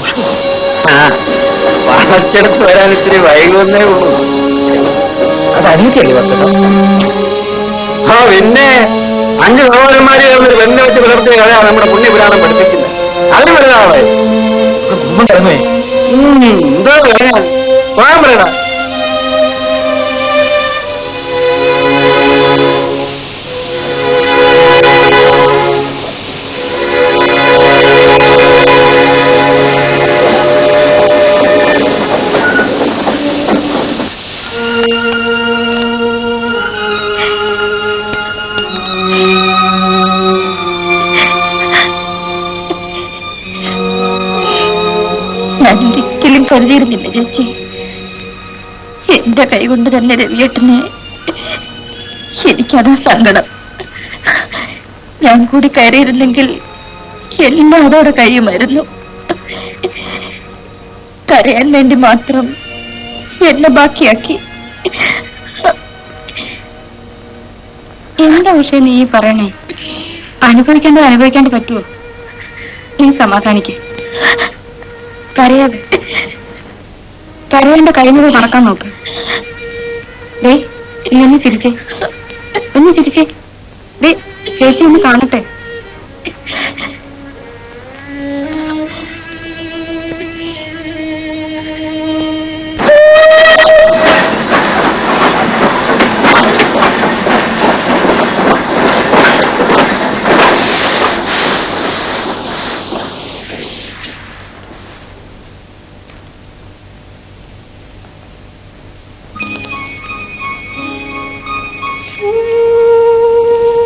ഉഷ. ആ. വളച്ചെടുത്ത് വരാൻ ഇത്തിരി വൈകുന്നേ ഉള്ളൂ. അത് അനിയത്തിയല്ലേ വാസേട്ടാ ആ പിന്നെ അഞ്ച് സഹോദരന്മാരെ ഒരു വെണ്ണ വെച്ച് പുലർത്തിയ കഥയാണ് നമ്മുടെ പുണ്യപുരാണം പഠിപ്പിക്കുന്നത്. അതിന് വലുതാവേ എന്തോ പറയാൻ. പറയണ കരുതിയിരുന്നില്ല ചേച്ചി. എന്റെ കൈ കൊണ്ട് തന്നെ രവിയേട്ടനെ എനിക്കതാ സങ്കടം. ഞാൻ കൂടി കയറിയിരുന്നെങ്കിൽ എല്ലാം അതോടെ കഴിയുമായിരുന്നു. കരയാൻ വേണ്ടി മാത്രം എന്നെ ബാക്കിയാക്കി. എന്താ പക്ഷേ നീ പറയണേ? അനുഭവിക്കേണ്ടത് അനുഭവിക്കാണ്ട് പറ്റുമോ നീ സമാധാനിക്കേ. കരയാതെ കരയേണ്ട കഴിഞ്ഞത് നടക്കാൻ നോക്ക്. ഡേ നീ ഒന്ന് ചിരിച്ചേ ഒന്ന് ചിരിച്ചേ ഡേ ചേച്ചി ഒന്ന് കാണട്ടെ.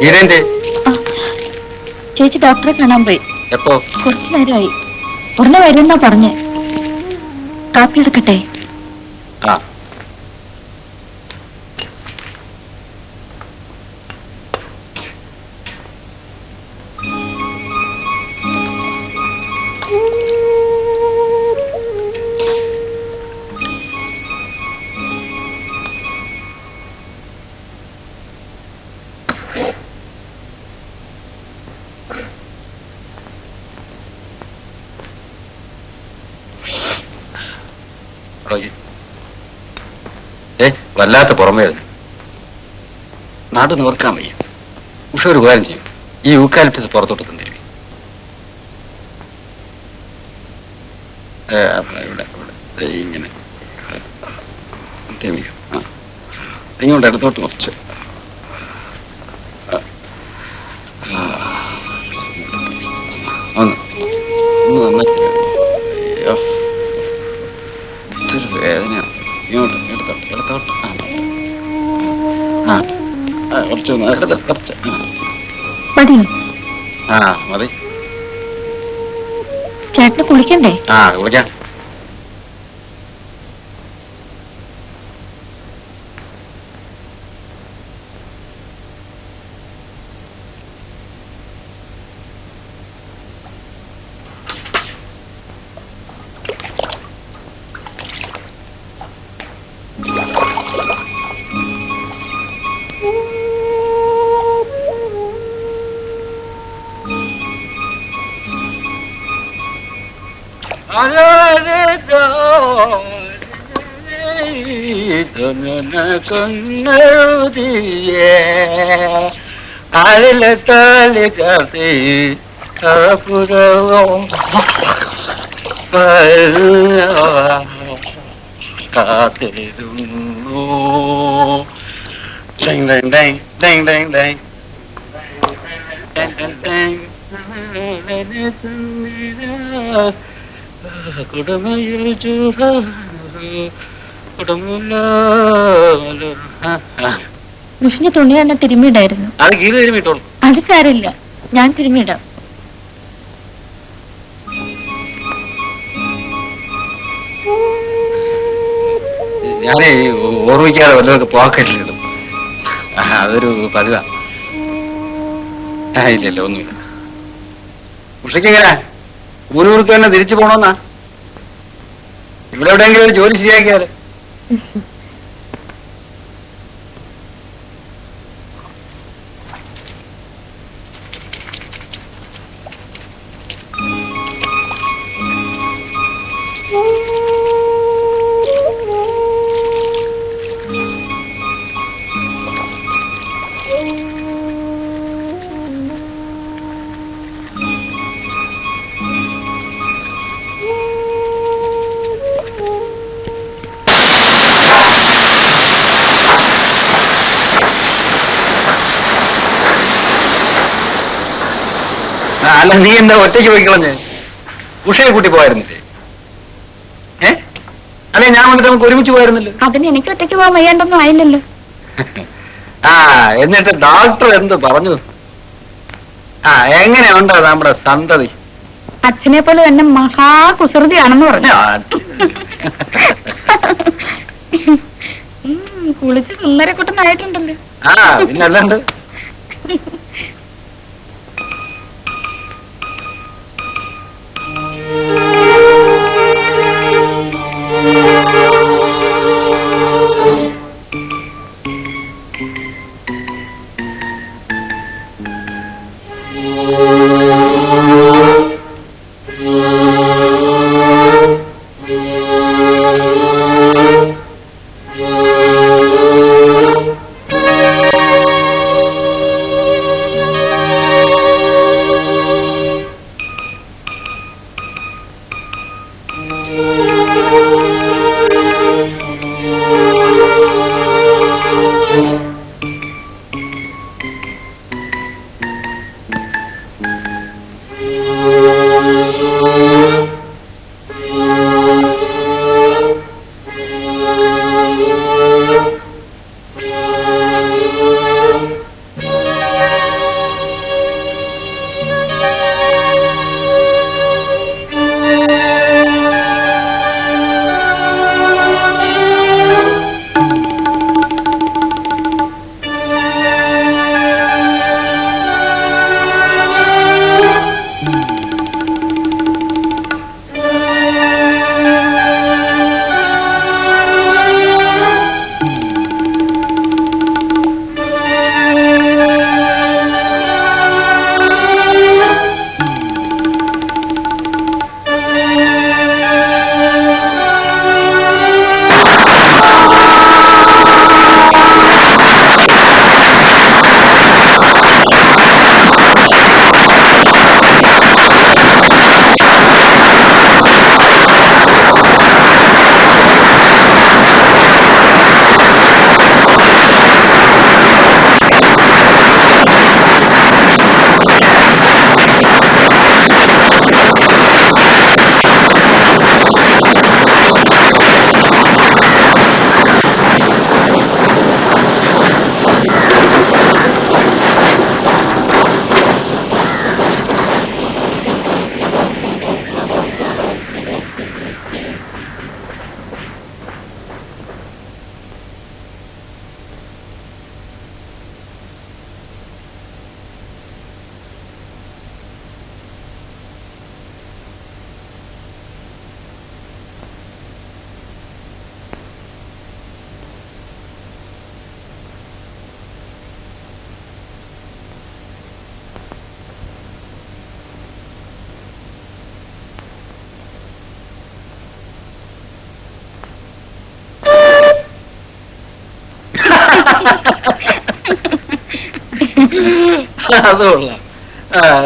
ഈരന്റെ ചേച്ചി ഡോക്ടറെ കാണാൻ പോയി. എപ്പോ? കുറച്ചു നേരമായി. ഉടനെ വരുന്നാ പറഞ്ഞ്. കാപ്പി എടുക്കട്ടെ? വല്ലാത്ത പുറമേ നാട് നോർക്കാൻ വയ്യ. ഉഷ ഒരു ഉപകാരം ചെയ്യും. ഈ യൂക്കാലിപ്റ്റസ് പുറത്തോട്ട് ഇവിടെ ഇങ്ങനെ. ഇങ്ങോട്ട് ഇടത്തോട്ട് കുറച്ച് കുളിക്കണ്ടേ ആ വിളിക്കാം അഴിലെ താലി കാത്തി കപുരവും കാത്തിരുന്നു കുടുമയിൽ ചൂട കുടുമില്ല വിഷ്ണു തുണി തന്നെ തിരുമ്മിയിടായിരുന്നു അത് കീറി തരുമിട്ടോളൂ അത് സാരമില്ല ഞാൻ തിരിഞ്ഞിടാം. ഞാനേ ഓർമ്മിക്കാതെ വല്ലതൊക്കെ പോക്കറ്റിലിടും. അതൊരു പതിവാ. ഇല്ലല്ലോ ഒന്നുമില്ല. ഉഷയ്ക്ക് എങ്ങനെ ഊരൂർക്ക് തന്നെ തിരിച്ചു പോണോന്നാ? ഇവിടെ എവിടെയെങ്കിലും ഒരു ജോലി ശരിയാക്കിയാൽ. ഒറ്റയ്ക്ക് പോയി കളഞ്ഞ് ഉഷയെ കൂട്ടി പോയിരുന്നില്ലേ ഏ? അല്ലെ ഞാൻ വന്നിട്ട് നമുക്ക് ഒരുമിച്ച് പോയായിരുന്നല്ലോ അതിന് എനിക്ക് ഒറ്റയ്ക്ക് പോകാൻ വയ്യാണ്ടൊന്നും ആയില്ലല്ലോ. ആ എന്നിട്ട് ഡോക്ടർ എന്ത് പറഞ്ഞു? ആ എങ്ങനെയുണ്ടോ നമ്മുടെ സന്തതി? അച്ഛനെ പോലെ തന്നെ മഹാകുസൃതിയാണെന്ന് പറഞ്ഞു. കുളിച്ച് സുന്ദരക്കുട്ടനായിട്ടുണ്ടല്ലോ. ആ പിന്നെ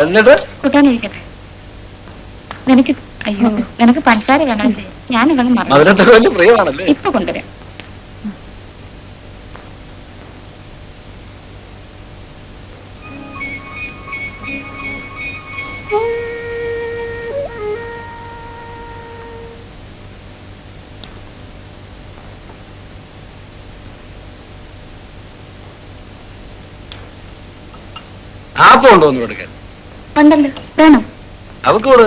എന്നിട്ട്? നിനക്ക് അയ്യോ നിനക്ക് പഞ്ചസാര വേണമല്ലേ? ഞാൻ മറന്നു. പ്രിയമാണല്ലേ? ഇപ്പൊ കൊണ്ടുവരാം. ഉണ്ടോ ഒന്ന് കൊടുക്കാൻ ഉണ്ടല്ലോ. വേണം? അവക്ക് കൂടെ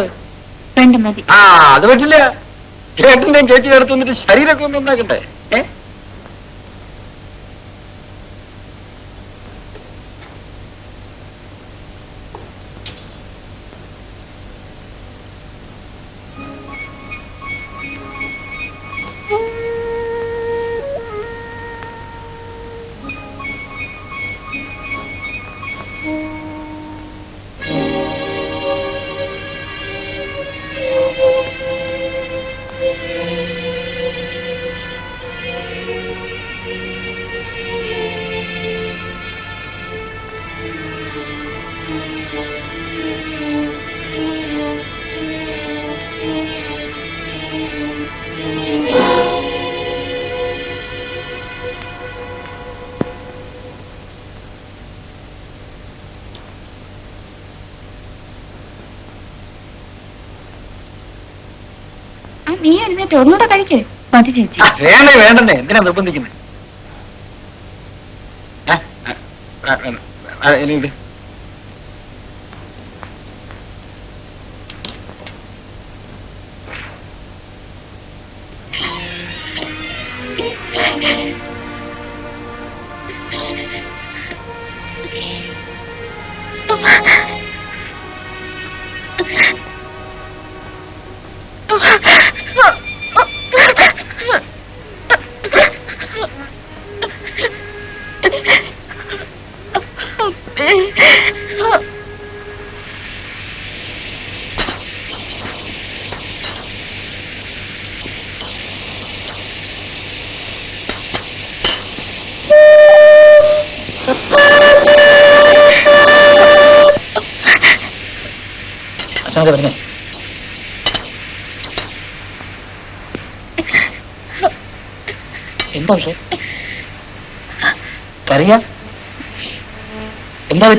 മതി. ആ അത് പറ്റില്ല. ചേട്ടന്റെയും ചേച്ചി അടുത്ത് വന്നിട്ട് ശരീരമൊക്കെ ഒന്ന് ഉണ്ടാക്കട്ടെ എഴുന്നേറ്റ് ഒന്നുകൂടെ കഴിക്ക്. മതി ചേച്ചി. വേണ്ടേ വേണ്ടേ എന്തിനാ നിർബന്ധിക്കുന്നത്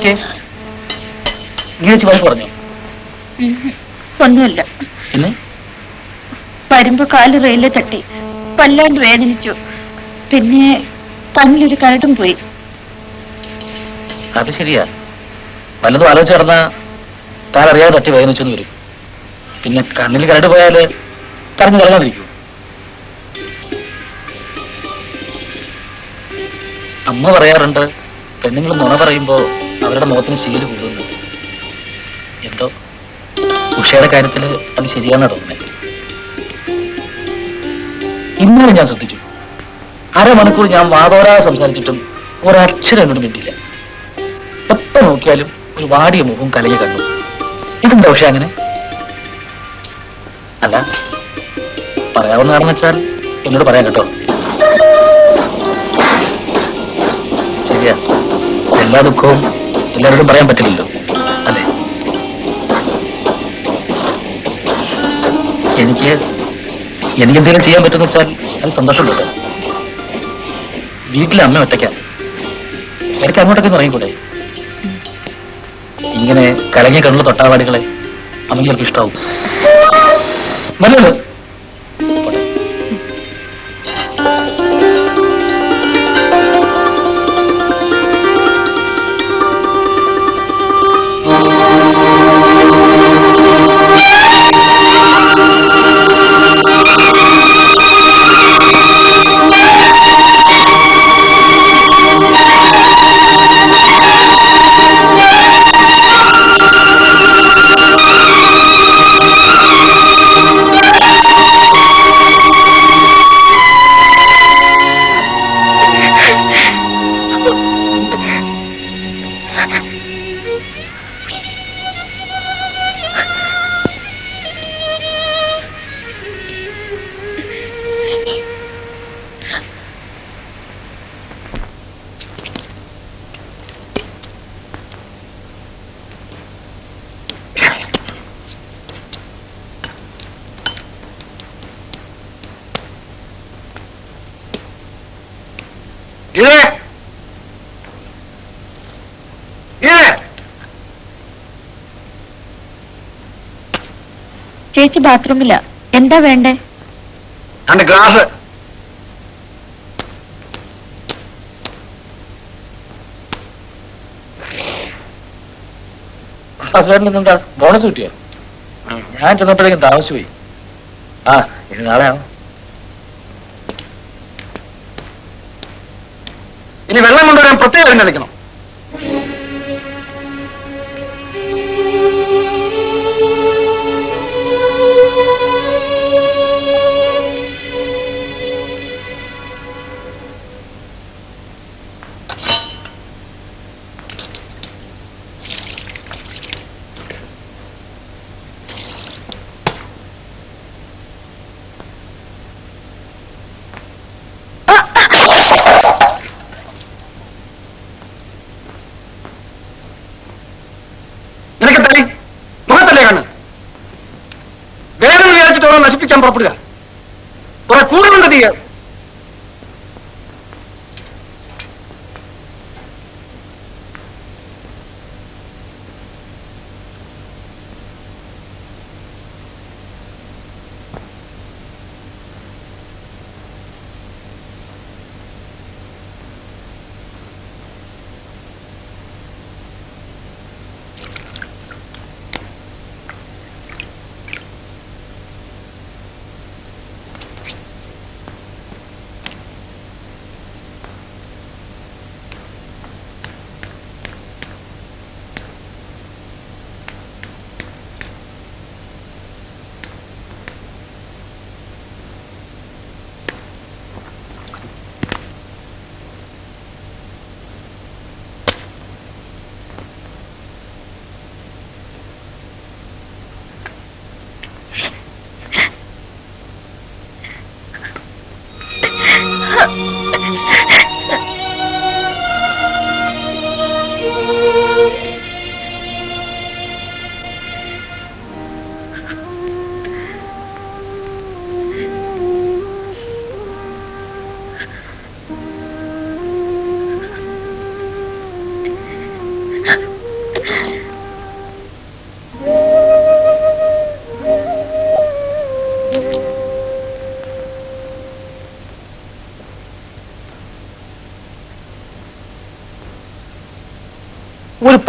എന്താ പറ്റിയേ നീ വെച്ച് പറഞ്ഞു? ഒന്നുമില്ല. പിന്നെ? വരുമ്പോ കാൽ റെയിലെ തട്ടി. വല്ലാണ്ട് വേദനിച്ചു. പിന്നെ കണ്ണിലൊരു കരടും പോയി. അത് ശരിയാ. വല്ലതും ആലോചിച്ചിറന്ന അറിയാതെ തട്ടി വേദനിച്ചു വരും. പിന്നെ കണ്ണിൽ കരട് പോയാൽ കറങ്ങി കളയാതിരിക്കൂ അമ്മ പറയാറുണ്ട് പെണ്ണുങ്ങൾ നുണ പറയുമ്പോ അവരുടെ മുഖത്തിന് ശീലം കൂടുന്നു. എന്തോ? ഉഷയുടെ കാര്യത്തിൽ അത് ശരിയാണെന്നാ തോന്നുന്നത് ഇന്നലെ ഞാൻ ശ്രദ്ധിച്ചു. അരമണിക്കൂർ ഞാൻ വാതോരാതെ സംസാരിച്ചിട്ടും ഒരക്ഷരം എന്നോട് മിണ്ടില്ല എപ്പോ നോക്കിയാലും ഒരു വാടിയ മുഖം കലയെ കണ്ടു. ഇതിന്റെ ഉഷ അങ്ങനെ? അല്ല പറയാവുന്നതാണെന്ന് വെച്ചാൽ എന്നോട് പറയാൻ കേട്ടോ. ശരിയാ. എല്ലാ ദുഃഖവും എല്ലാവരോടും പറയാൻ പറ്റില്ലല്ലോ. അല്ലേ? എനിക്ക് എനിക്ക് എന്തെങ്കിലും ചെയ്യാൻ പറ്റുമെന്ന് വെച്ചാൽ അത് സന്തോഷമുണ്ട് വീട്ടിലെ അമ്മ ഒറ്റയ്ക്കാ. എനിക്ക് അങ്ങോട്ടൊക്കെ ഇറങ്ങിക്കൂടെ? ഇങ്ങനെ കലങ്ങിയ കണ്ണുള്ള തൊട്ടാവാടികളെ അമ്മയ്ക്ക് ഇഷ്ടമാവും. മതിയല്ലോ. ബാത്റൂമില്ല എന്താ വേണ്ടേ? രണ്ട് ഗ്ലാസ്. ഹസ്ബൻഡിന് എന്താ ബോണസ് കിട്ടിയോ? ഞാൻ ചെന്നപ്പോഴേക്കും താമസിച്ചുപോയി. ആ ഇനി നാളെയാണ് ഇനി വെള്ളം കൊണ്ടുവരാൻ പ്രത്യേകം നിലയ്ക്കണം திட்டம் புறப்படுக கூட வந்தது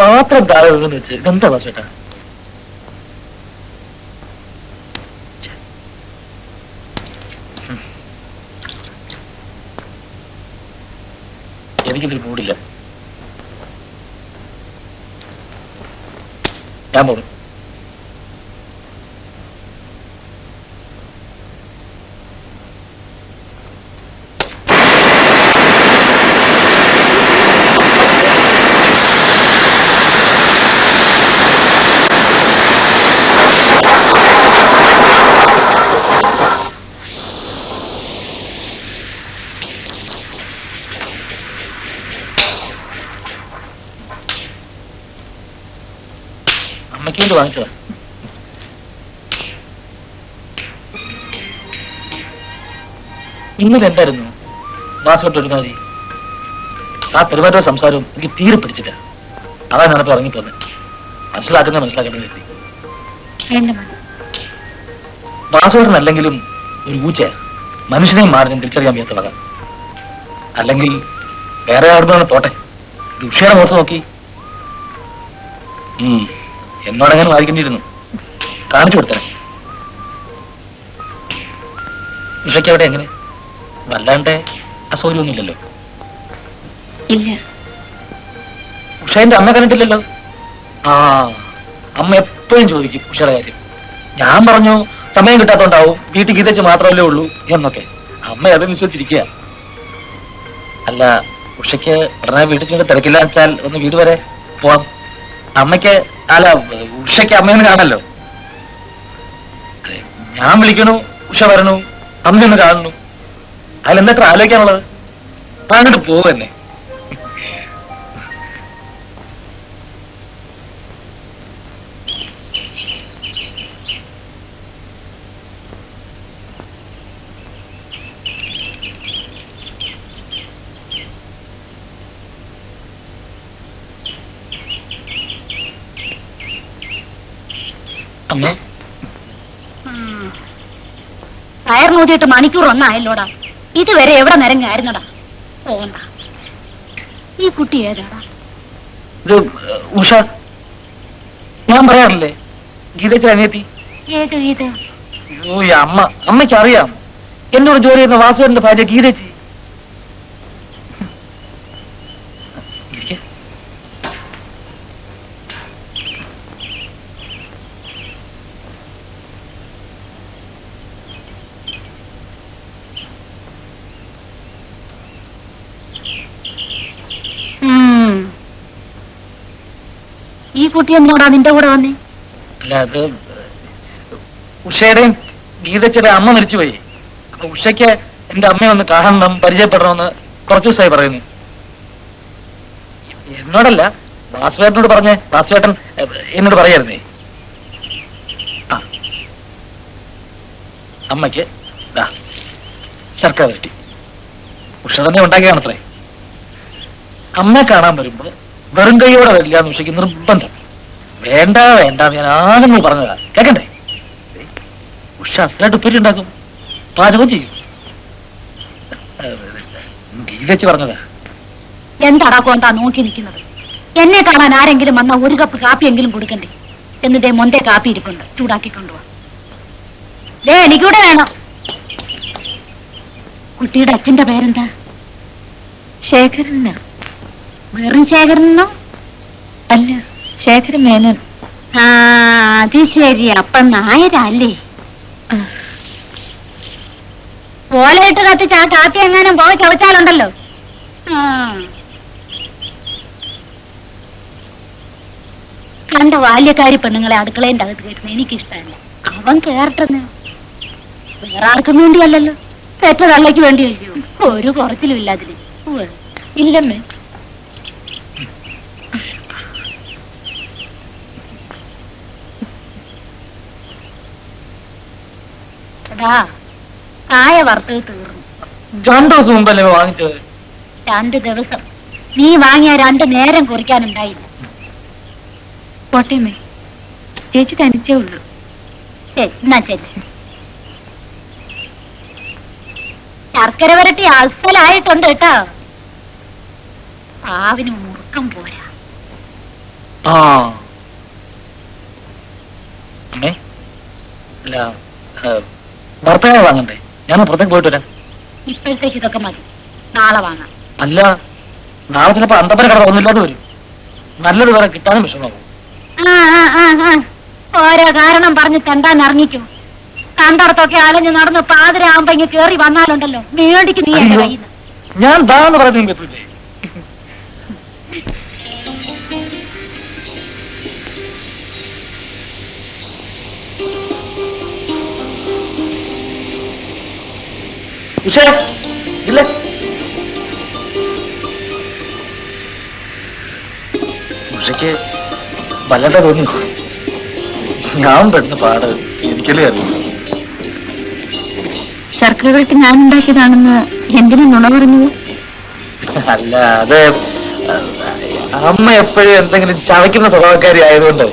പാത്രം താഴെ വീണെന്ന് വെച്ച് ഇതെന്താ ചേട്ടാ. എനിക്കിതിൽ മൂടില്ല. ഞാൻ പോകും അമ്മയ്ക്ക് വേണ്ടി വാങ്ങിച്ചതാ ഇന്നലെ എന്തായിരുന്നു വാസോട്ട് ഒരു ആ പെരുമാറ്റവും സംസാരവും എനിക്ക് തീരെ പിടിച്ചില്ല. അതാണ് ഞാനിപ്പോ ഇറങ്ങിപ്പോന്നെ. മനസ്സിലാക്കുന്ന മനസ്സിലാക്കേണ്ടത് കരുതി മാസോട്ടനല്ലെങ്കിലും ഒരു ഊച്ച മനുഷ്യനെയും മാറിനും തിരിച്ചറിയാൻ വയ്യാത്ത വക അല്ലെങ്കിൽ വേറെ ആടുന്ന പോട്ടെ. ഇത് മോസം മുഖത്ത് നോക്കി. ഉം, എന്നോടങ്ങനെ വായിക്കേണ്ടിയിരുന്നു കാണിച്ചു കൊടുത്തേ ഉഷയ്ക്ക് അവിടെ എങ്ങനെ? അസൗകര്യമൊന്നുമില്ലല്ലോ ഇല്ല. ഉഷേന്റെ അമ്മ കണ്ടിട്ടില്ലല്ലോ? ആ അമ്മ എപ്പോഴും ചോദിക്കും ഉഷയുടെ കാര്യം. ഞാൻ പറഞ്ഞു സമയം കിട്ടാത്തോണ്ടാവും വീട്ടിൽ ഗീതച്ച് മാത്രമല്ലേ ഉള്ളൂ എന്നൊക്കെ. അമ്മ അത് വിശ്വസിച്ചിരിക്കുക. അല്ല ഉഷയ്ക്ക് ഉടനെ വീട്ടിൽ ചെന്ന് തിരക്കില്ല വെച്ചാൽ ഒന്ന് വീട് വരെ പോവാം. അമ്മയ്ക്ക് അല്ല ഉഷയ്ക്ക് അമ്മയൊന്ന് കാണല്ലോ. ഞാൻ വിളിക്കണു ഉഷ വരണു അമ്മയൊന്ന് കാണുന്നു. അതിലെന്താ ആലോചിക്കാനുള്ളത്? അങ്ങോട്ട് പോവന്നെ. ടയർ നൂതിയിട്ട് മണിക്കൂർ ഒന്നായല്ലോടാ. ഇതുവരെ എവിടെ നിരങ്ങായിരുന്നടാ? പോണ്ട. ഈ കുട്ടി ഏതാടാ? ഇത് ഉഷ ഞാൻ പറയാറില്ലേ? ഗീതയ്ക്ക് അനിയത്തി. ഏത് ഓ അമ്മ. അമ്മയ്ക്ക് അറിയാം എന്നോട് ജോലി ചെയ്യുന്ന വാസുവിന്റെ ഭാര്യ ഗീതച്ചി ഇരിക്ക്. ഉം. ഈ കുട്ടി എന്തിനോടാ നിന്റെ കൂടെ വന്നേ? അല്ല അത് ഉഷയുടെയും ഗീതച്ചയുടെ അമ്മ മരിച്ചുപോയി. അപ്പൊ ഉഷയ്ക്ക് എന്റെ അമ്മയെ ഒന്ന് കാണണം പരിചയപ്പെടണമെന്ന് കുറച്ചു ദിവസമായി പറയുന്നു. എന്നോടല്ല വാസുവേട്ടനോട് പറഞ്ഞേ. വാസുവേട്ടൻ എന്നോട് പറയായിരുന്നേ. ആ. അമ്മയ്ക്ക് ദാ ശർക്കര ഉഷ തന്നെ ഉണ്ടാക്കിയാണത്രേ അമ്മയെ കാണാൻ വരുമ്പോൾ വെറും കൈയോടെ വരില്ല എന്ന് ഉഷയ്ക്ക് നിർബന്ധം. വേണ്ട വേണ്ട ഞാൻ ആണെന്ന് പറഞ്ഞതാ. കേക്കണ്ടേ? ഉഷാസിലായിട്ട് ഉപ്പേരി ഉണ്ടാക്കും. പാചകം ചെയ്യും. ഗീതച്ച് പറഞ്ഞതാ. എന്താടാ കൊണ്ടാ നോക്കി നിൽക്കുന്നത്? എന്നെ കാണാൻ ആരെങ്കിലും വന്ന ഒരു കപ്പ് കാപ്പിയെങ്കിലും കൊടുക്കണ്ടേ? എന്നിട്ടേ മൊന്തേ കാപ്പി ഇരിപ്പുണ്ട്. ചൂടാക്കി കൊണ്ടുപോവാ ദേ എനിക്കൂടെ വേണം. കുട്ടിയുടെ അച്ഛന്റെ പേരെന്താ? ശേഖരനോ വെറും ശേഖരനോ അല്ല. ശേഖരൻ മേനൻ. ആ അത് ശരി. അപ്പൊ നായരല്ലേ? ഓലയിട്ട് കത്തിച്ച് ആ കാപ്പി എങ്ങാനും പോയി ചവച്ചാലുണ്ടല്ലോ ആ. കണ്ട ബാല്യക്കാരി പെണ്ണുങ്ങളെ അടുക്കളേന്റെ അകത്ത് കയറ്റുന്ന എനിക്കിഷ്ടമല്ല. അവൻ കേറട്ടെന്ന്. വേറെ ആർക്കും വേണ്ടിയല്ലല്ലോ. പെറ്റ തള്ളയ്ക്ക് വേണ്ടിയല്ലോ ഒരു കുറച്ചിലും ഇല്ല അതിന് ഇല്ലമ്മേ എടാ കായ വറുത്തത് തീർന്നു. രണ്ടു ദിവസം മുമ്പല്ലേ വാങ്ങിച്ചത്? രണ്ട് ദിവസം. നീ വാങ്ങിയ രണ്ട് നേരം കുറിക്കാനുണ്ടായില്ല. പോട്ടേമ്മേ ചേച്ചി തനിച്ചേ ഉള്ളൂ. ശരി എന്നാ ചേച്ചി ശർക്കര വരട്ടി അസലായിട്ടുണ്ട് കേട്ടോ. പാവിന് മുറുക്കം പോരാ. ആ. അമ്മേ അല്ല ഭർത്താവ് വാങ്ങണ്ടേ? ഞാൻ പുറത്തേക്ക് പോയിട്ട് വരാം. ഇപ്പോഴത്തേക്ക് ഇതൊക്കെ മതി. നാളെ വാങ്ങാം. അല്ല നാളെ ചിലപ്പോ അന്തപ്പന കട ഒന്നില്ലാതെ വരും. നല്ലത് വേറെ കിട്ടാനും വിഷമമാകും ഓരോ കാരണം പറഞ്ഞ് തെണ്ടാൻ ഇറങ്ങിക്കും. കണ്ടടത്തൊക്കെ അലഞ്ഞു നടന്ന് പാതിരാകുമ്പോ ഇങ്ങ് കേറി വന്നാലുണ്ടല്ലോ. മേടിക്ക് നീ എന്റെ കയ്യിൽ ഞാൻ ദാന്ന് പറയുന്നത് ഉഷേ ഇല്ല? ഉഷയ്ക്ക് വല്ലണ്ട തോന്നി ഞാൻ പെടുന്ന പാട് എനിക്കല്ലേ അറിയില്ല ശർക്കരകൾക്ക് ഞാൻ ഉണ്ടാക്കിയതാണെന്ന് എന്തിനു നുണ പറഞ്ഞത്? അല്ല അത് അമ്മ എപ്പോഴും എന്തെങ്കിലും ചവയ്ക്കുന്ന സ്വഭാവക്കാരി ആയതുകൊണ്ട്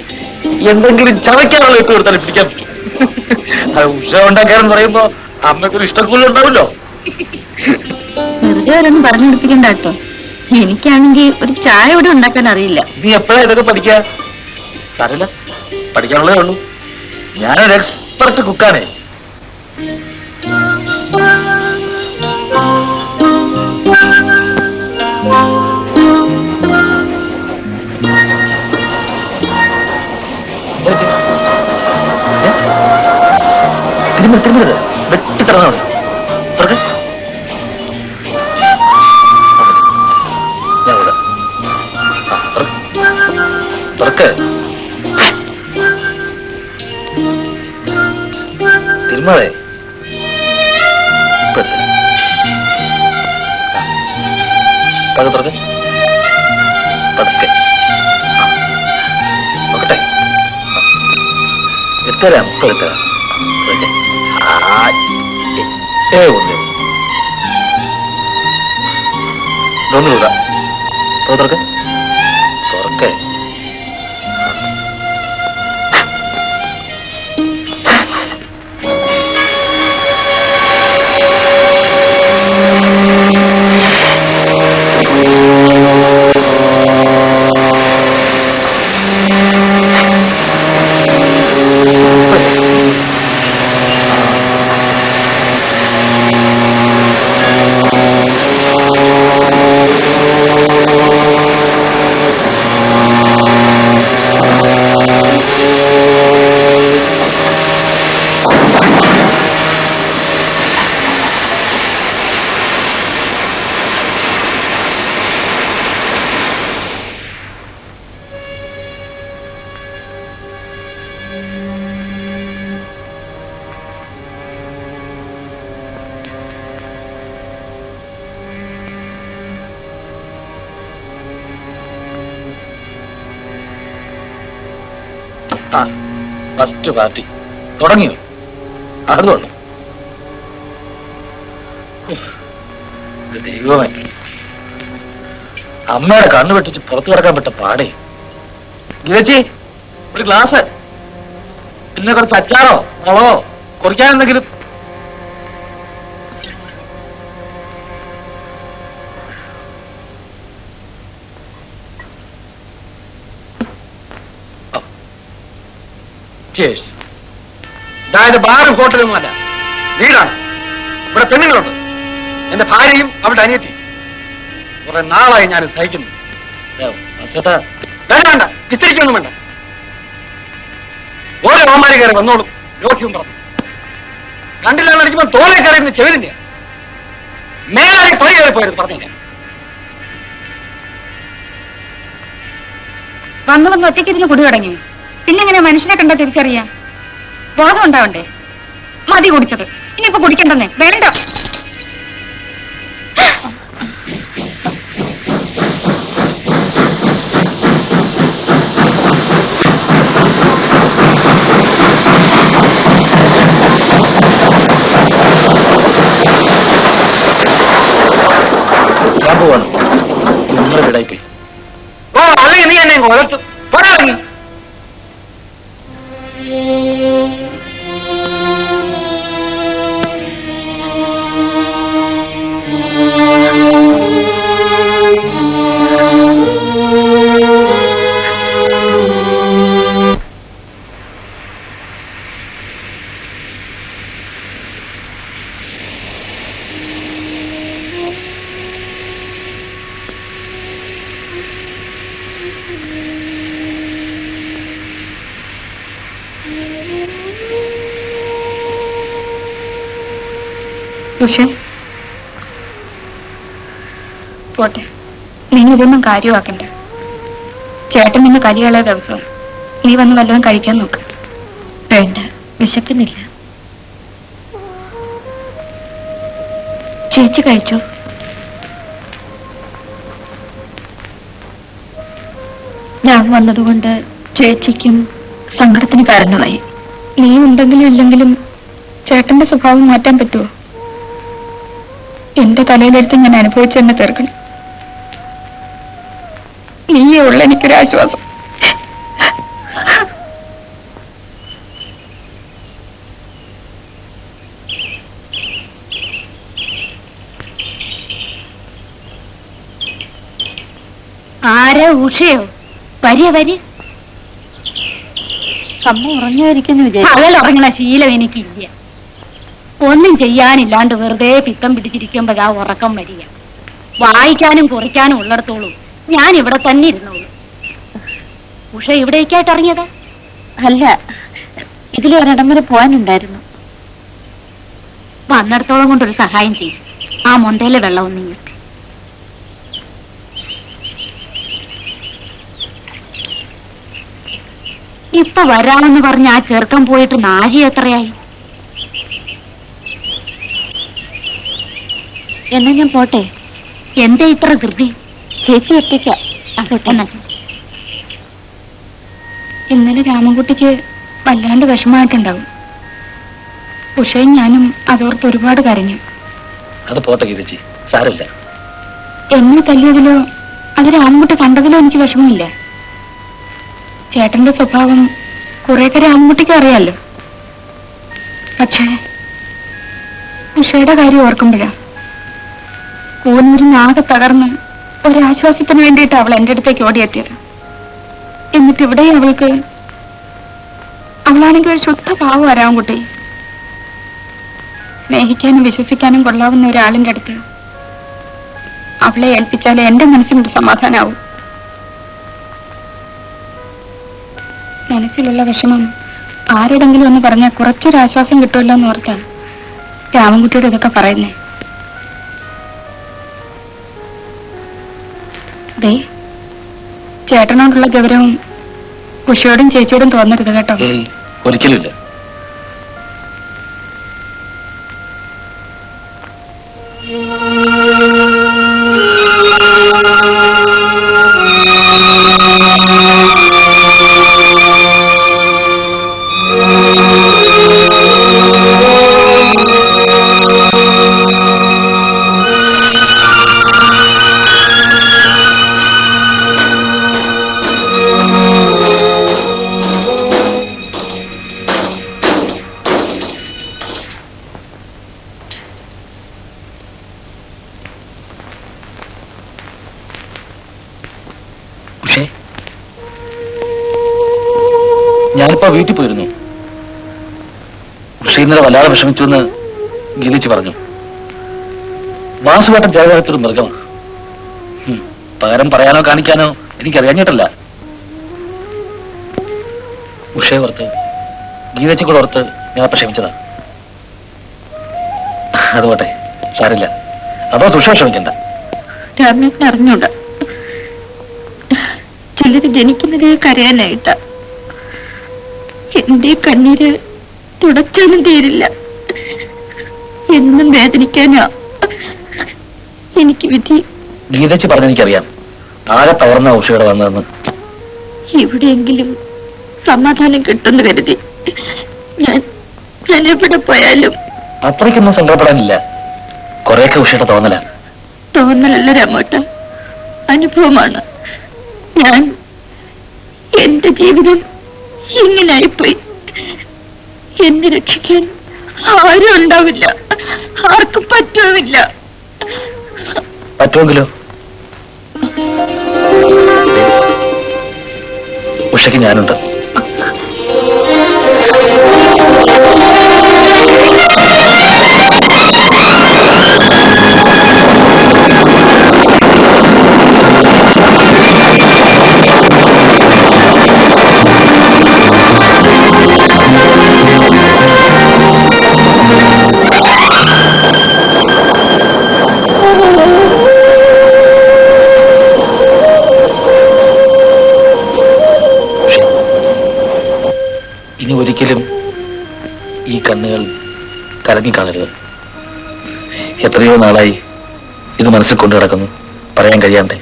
എന്തെങ്കിലും ചവയ്ക്കാനുള്ള ഇട്ട് കൊടുത്താൽ പിടിക്കാൻ അത് ഉഷ ഉണ്ടാക്കാരെന്ന് പറയുമ്പോ അമ്മയ്ക്കൊരു ഇഷ്ടക്കൂടുതൽ ഉണ്ടാവില്ലോ വെറുതെ അവരൊന്നും കേട്ടോ. എനിക്കാണെങ്കിൽ ഒരു ചായ ഇവിടെ ഉണ്ടാക്കാൻ അറിയില്ല. നീ എപ്പോഴാ ഇതൊക്കെ പഠിക്കാ? സാരമില്ല. പഠിക്കാനുള്ളതേ ഉള്ളൂ. ഞാനൊരു എക്സ്പെർട്ട് കുക്കാണേ തിരുമ്പ തിരുമ്പരുത് വെട്ടി തിരുമളെ ഇപ്പൊ. പതുക്കെ തുറക്ക് പതുക്കെ. നോക്കട്ടെ ആ. എത്തരാം ഇപ്പൊ എത്തരാം തുറക്കെ. ആ, എ- ഏ വിടാം തുറക്ക് തുറക്കേ തുടങ്ങിയോ അതുള്ളു ദൈവമേ. അമ്മയുടെ കണ്ണു വെട്ടിച്ച് പുറത്തു കിടക്കാൻ പറ്റ പാടേ. ഗിരച്ചി ഒരു ഗ്ലാസ്. പിന്നെ കുറച്ച് അച്ചാറോ മുളകോ കുറിക്കാൻ എന്തെങ്കിലും വീടാണ്. ഇവിടെ പെണ്ണുങ്ങളുണ്ട്. എന്റെ ഭാര്യയും അവളുടെ അനിയത്തി. കുറെ നാളായി ഞാൻ സഹിക്കുന്നു. വേണ്ട വിസ്തരിക്കൊന്നും വേണ്ട. ഓരോ ഓമാരി കയറി വന്നോളും. രോഗ്യവും പറഞ്ഞു കണ്ടില്ലാന്ന് അടിക്കുമ്പോൾ തോലെ കയറി ചെവിലിന്റെ മേലായി പണി കയറി പോയത് പറഞ്ഞില്ല. വന്നു വന്ന് ഒറ്റയ്ക്കിരുന്ന് കുടി തുടങ്ങി. പിന്നെങ്ങനെ മനുഷ്യനെ കണ്ടാൽ തിരിച്ചറിയാം? ബോധം ഉണ്ടാവണ്ടേ? മതി കുടിച്ചത്. ഇനിയിപ്പോ കുടിക്കണ്ടെന്നേ. വേണ്ട. പക്ഷേ പോട്ടെ. നീ ഇതൊന്നും കാര്യമാക്കണ്ട. ചേട്ടൻ നിന്ന് കലിയാള ദിവസം നീ വന്ന് വല്ലതും കഴിക്കാൻ നോക്ക്. വേണ്ട വിശക്കുന്നില്ല. ചേച്ചി കഴിച്ചു? ഞാൻ വന്നതുകൊണ്ട് ചേച്ചിക്കും സങ്കടത്തിന് കാരണമായി. നീ ഉണ്ടെങ്കിലും ഇല്ലെങ്കിലും ചേട്ടന്റെ സ്വഭാവം മാറ്റാൻ പറ്റുമോ എന്റെ തലയിലെടുത്ത് ഞാൻ അനുഭവിച്ചു തന്നെ തീർക്കണം. നീയേ ഉള്ള എനിക്കൊരാശ്വാസം. ആരാ ഉഷയോ? വരിയ വരി അമ്മ ഉറങ്ങാതിരിക്കുന്നു പകൽ ഉറങ്ങണ ശീലം എനിക്കില്ല. ഒന്നും ചെയ്യാനില്ലാണ്ട് വെറുതെ പിത്തം പിടിച്ചിരിക്കുമ്പോഴാ ഉറക്കം വരിക. വായിക്കാനും കുറിക്കാനും ഉള്ളിടത്തോളൂ. ഞാൻ ഇവിടെ തന്നെ ഇരുന്നോളൂ. ഉഷ ഇവിടേക്കായിട്ട് ഇറങ്ങിയതാ? അല്ല ഇതിൽ ഒരിടം വരെ പോകാനുണ്ടായിരുന്നു. വന്നിടത്തോളം കൊണ്ടൊരു സഹായം ചെയ്യും. ആ മുണ്ടയിലെ വെള്ളം ഒന്ന് ഇങ്ങോട്ട് ഇപ്പൊ വരാമെന്ന് പറഞ്ഞ ആ ചെറുക്കം പോയിട്ട് നാഴി എത്രയായി? എന്നാ ഞാൻ പോട്ടെ? എന്തേ ഇത്ര ധൃതി? ചേച്ചി ഒറ്റയ്ക്ക. ഇന്നലെ രാമൻകുട്ടിക്ക് വല്ലാണ്ട് വിഷമമായിട്ടുണ്ടാവും. ഉഷയും ഞാനും അതോർത്ത് ഒരുപാട് കരഞ്ഞു. അത് പോട്ടെ ഗീതച്ചി സാരമില്ല. എന്നെ തല്ലിയതിലോ? അത് രാമൻകുട്ടി കണ്ടതിലോ എനിക്ക് വിഷമമില്ല. ചേട്ടന്റെ സ്വഭാവം കുറെയൊക്കെ രാമൻകുട്ടിക്ക് അറിയാലോ. പക്ഷേ ഉഷയുടെ കാര്യം ഓർക്കുമ്പോഴാ കൂന്നൂരിന് ആകെ തകർന്ന് ഒരാശ്വാസത്തിന് വേണ്ടിയിട്ട് അവൾ എന്റെ അടുത്തേക്ക് ഓടിയെത്തിയത്. എന്നിട്ട് ഇവിടെ അവൾക്ക് അവളാണെങ്കിൽ ഒരു ശുദ്ധ പാവം കുട്ടി. സ്നേഹിക്കാനും വിശ്വസിക്കാനും കൊള്ളാവുന്ന ഒരാളിന്റെ അടുത്ത് അവളെ ഏൽപ്പിച്ചാലേ എന്റെ മനസ്സിനൊരു സമാധാനാവും. മനസ്സിലുള്ള വിഷമം ആരോടെങ്കിലും ഒന്ന് പറഞ്ഞാൽ കുറച്ചൊരു ആശ്വാസം കിട്ടുമല്ലോ എന്ന് ഓർത്താ രാമൻകുട്ടിയോട് ഇതൊക്കെ പറയുന്നേ. ദേ ചേട്ടനോടുള്ള ഗൗരവം ഉഷയോടും ചേച്ചിയോടും തോന്നരുത് കേട്ടോ. ഏയ് വിഷമിച്ചു എന്ന് ഗിലിച്ച് പറഞ്ഞു. വാസുവേട്ടൻ ജയകാലത്തൊരു മൃഗമാണ്. പകരം പറയാനോ കാണിക്കാനോ എനിക്കറിയാഞ്ഞിട്ടല്ല ഉഷയെ ഓർത്ത് ഗീതച്ചും കൂടെ ഓർത്ത് ഞാൻ അപ്പൊ ക്ഷമിച്ചതാ. അതുപോട്ടെ സാരില്ല. അതോ തുഷ ക്ഷമിക്കണ്ട. രാമേട്ടൻ ചിലര് ജനിക്കുന്നതേ കരയാനായിട്ടാ. എന്റെ കണ്ണീര് തുടച്ചാലും തീരില്ല. എന്നും വേദനിക്കാനാ. എനിക്ക് വിധി. ഗീതച്ച് പറഞ്ഞ എനിക്കറിയാം. ആരെ തകർന്ന ഉഷയുടെ വന്നതെന്ന്. എവിടെയെങ്കിലും സമാധാനം കിട്ടുന്നു കരുതി. ഞാൻ ഞാൻ എവിടെ പോയാലും അത്രയ്ക്കൊന്നും സങ്കടപ്പെടാനില്ല. കുറെയൊക്കെ ഉഷയുടെ തോന്നല. തോന്നലല്ല രാമോട്ട. അനുഭവമാണ്. ഞാൻ എന്റെ ജീവിതം ഇങ്ങനായിപ്പോയി. എന്നെ രക്ഷിക്കാൻ ആരും ഉണ്ടാവില്ല. ആർക്കും പറ്റുമില്ല പറ്റുമെങ്കിലോ? ഉഷയ്ക്ക് ഞാനുണ്ട്. എത്രയോ നാളായി ഇത് മനസ്സിൽ കൊണ്ടു നടക്കുന്നു. പറയാൻ കഴിയാണ്ടേ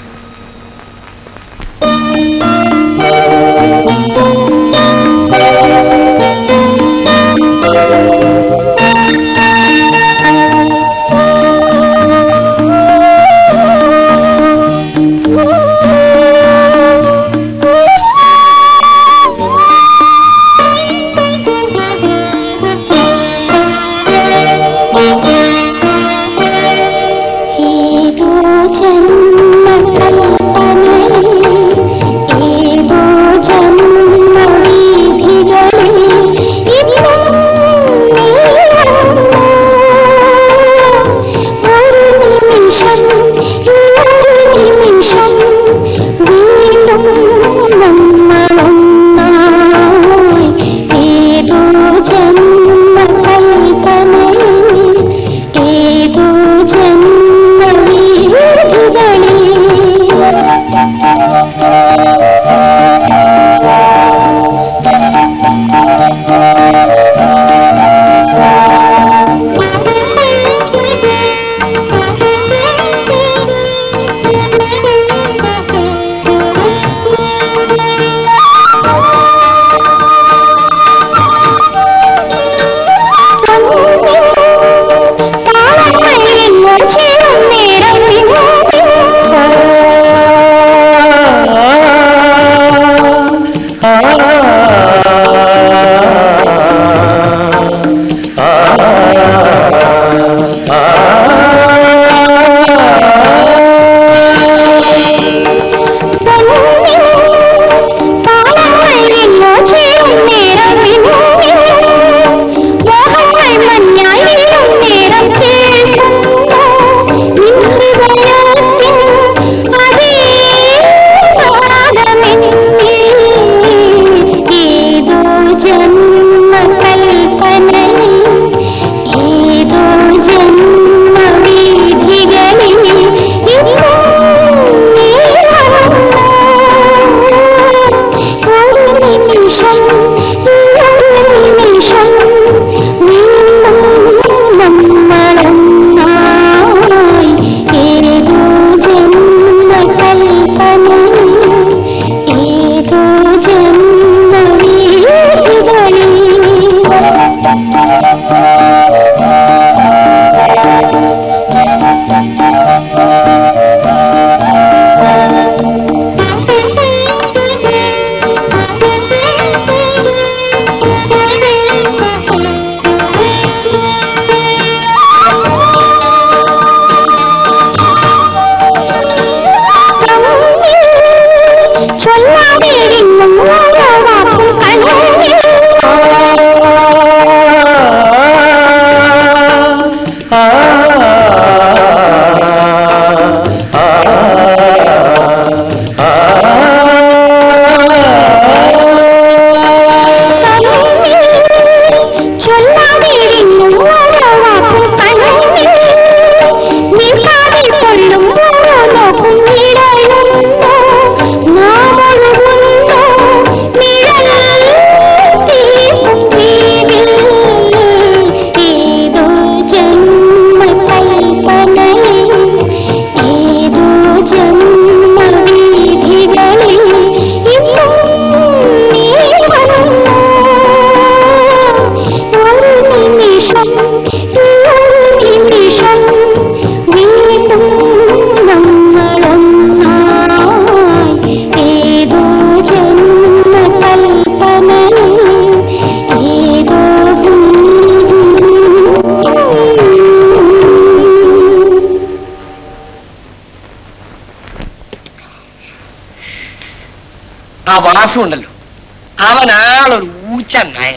ഊച്ച നായ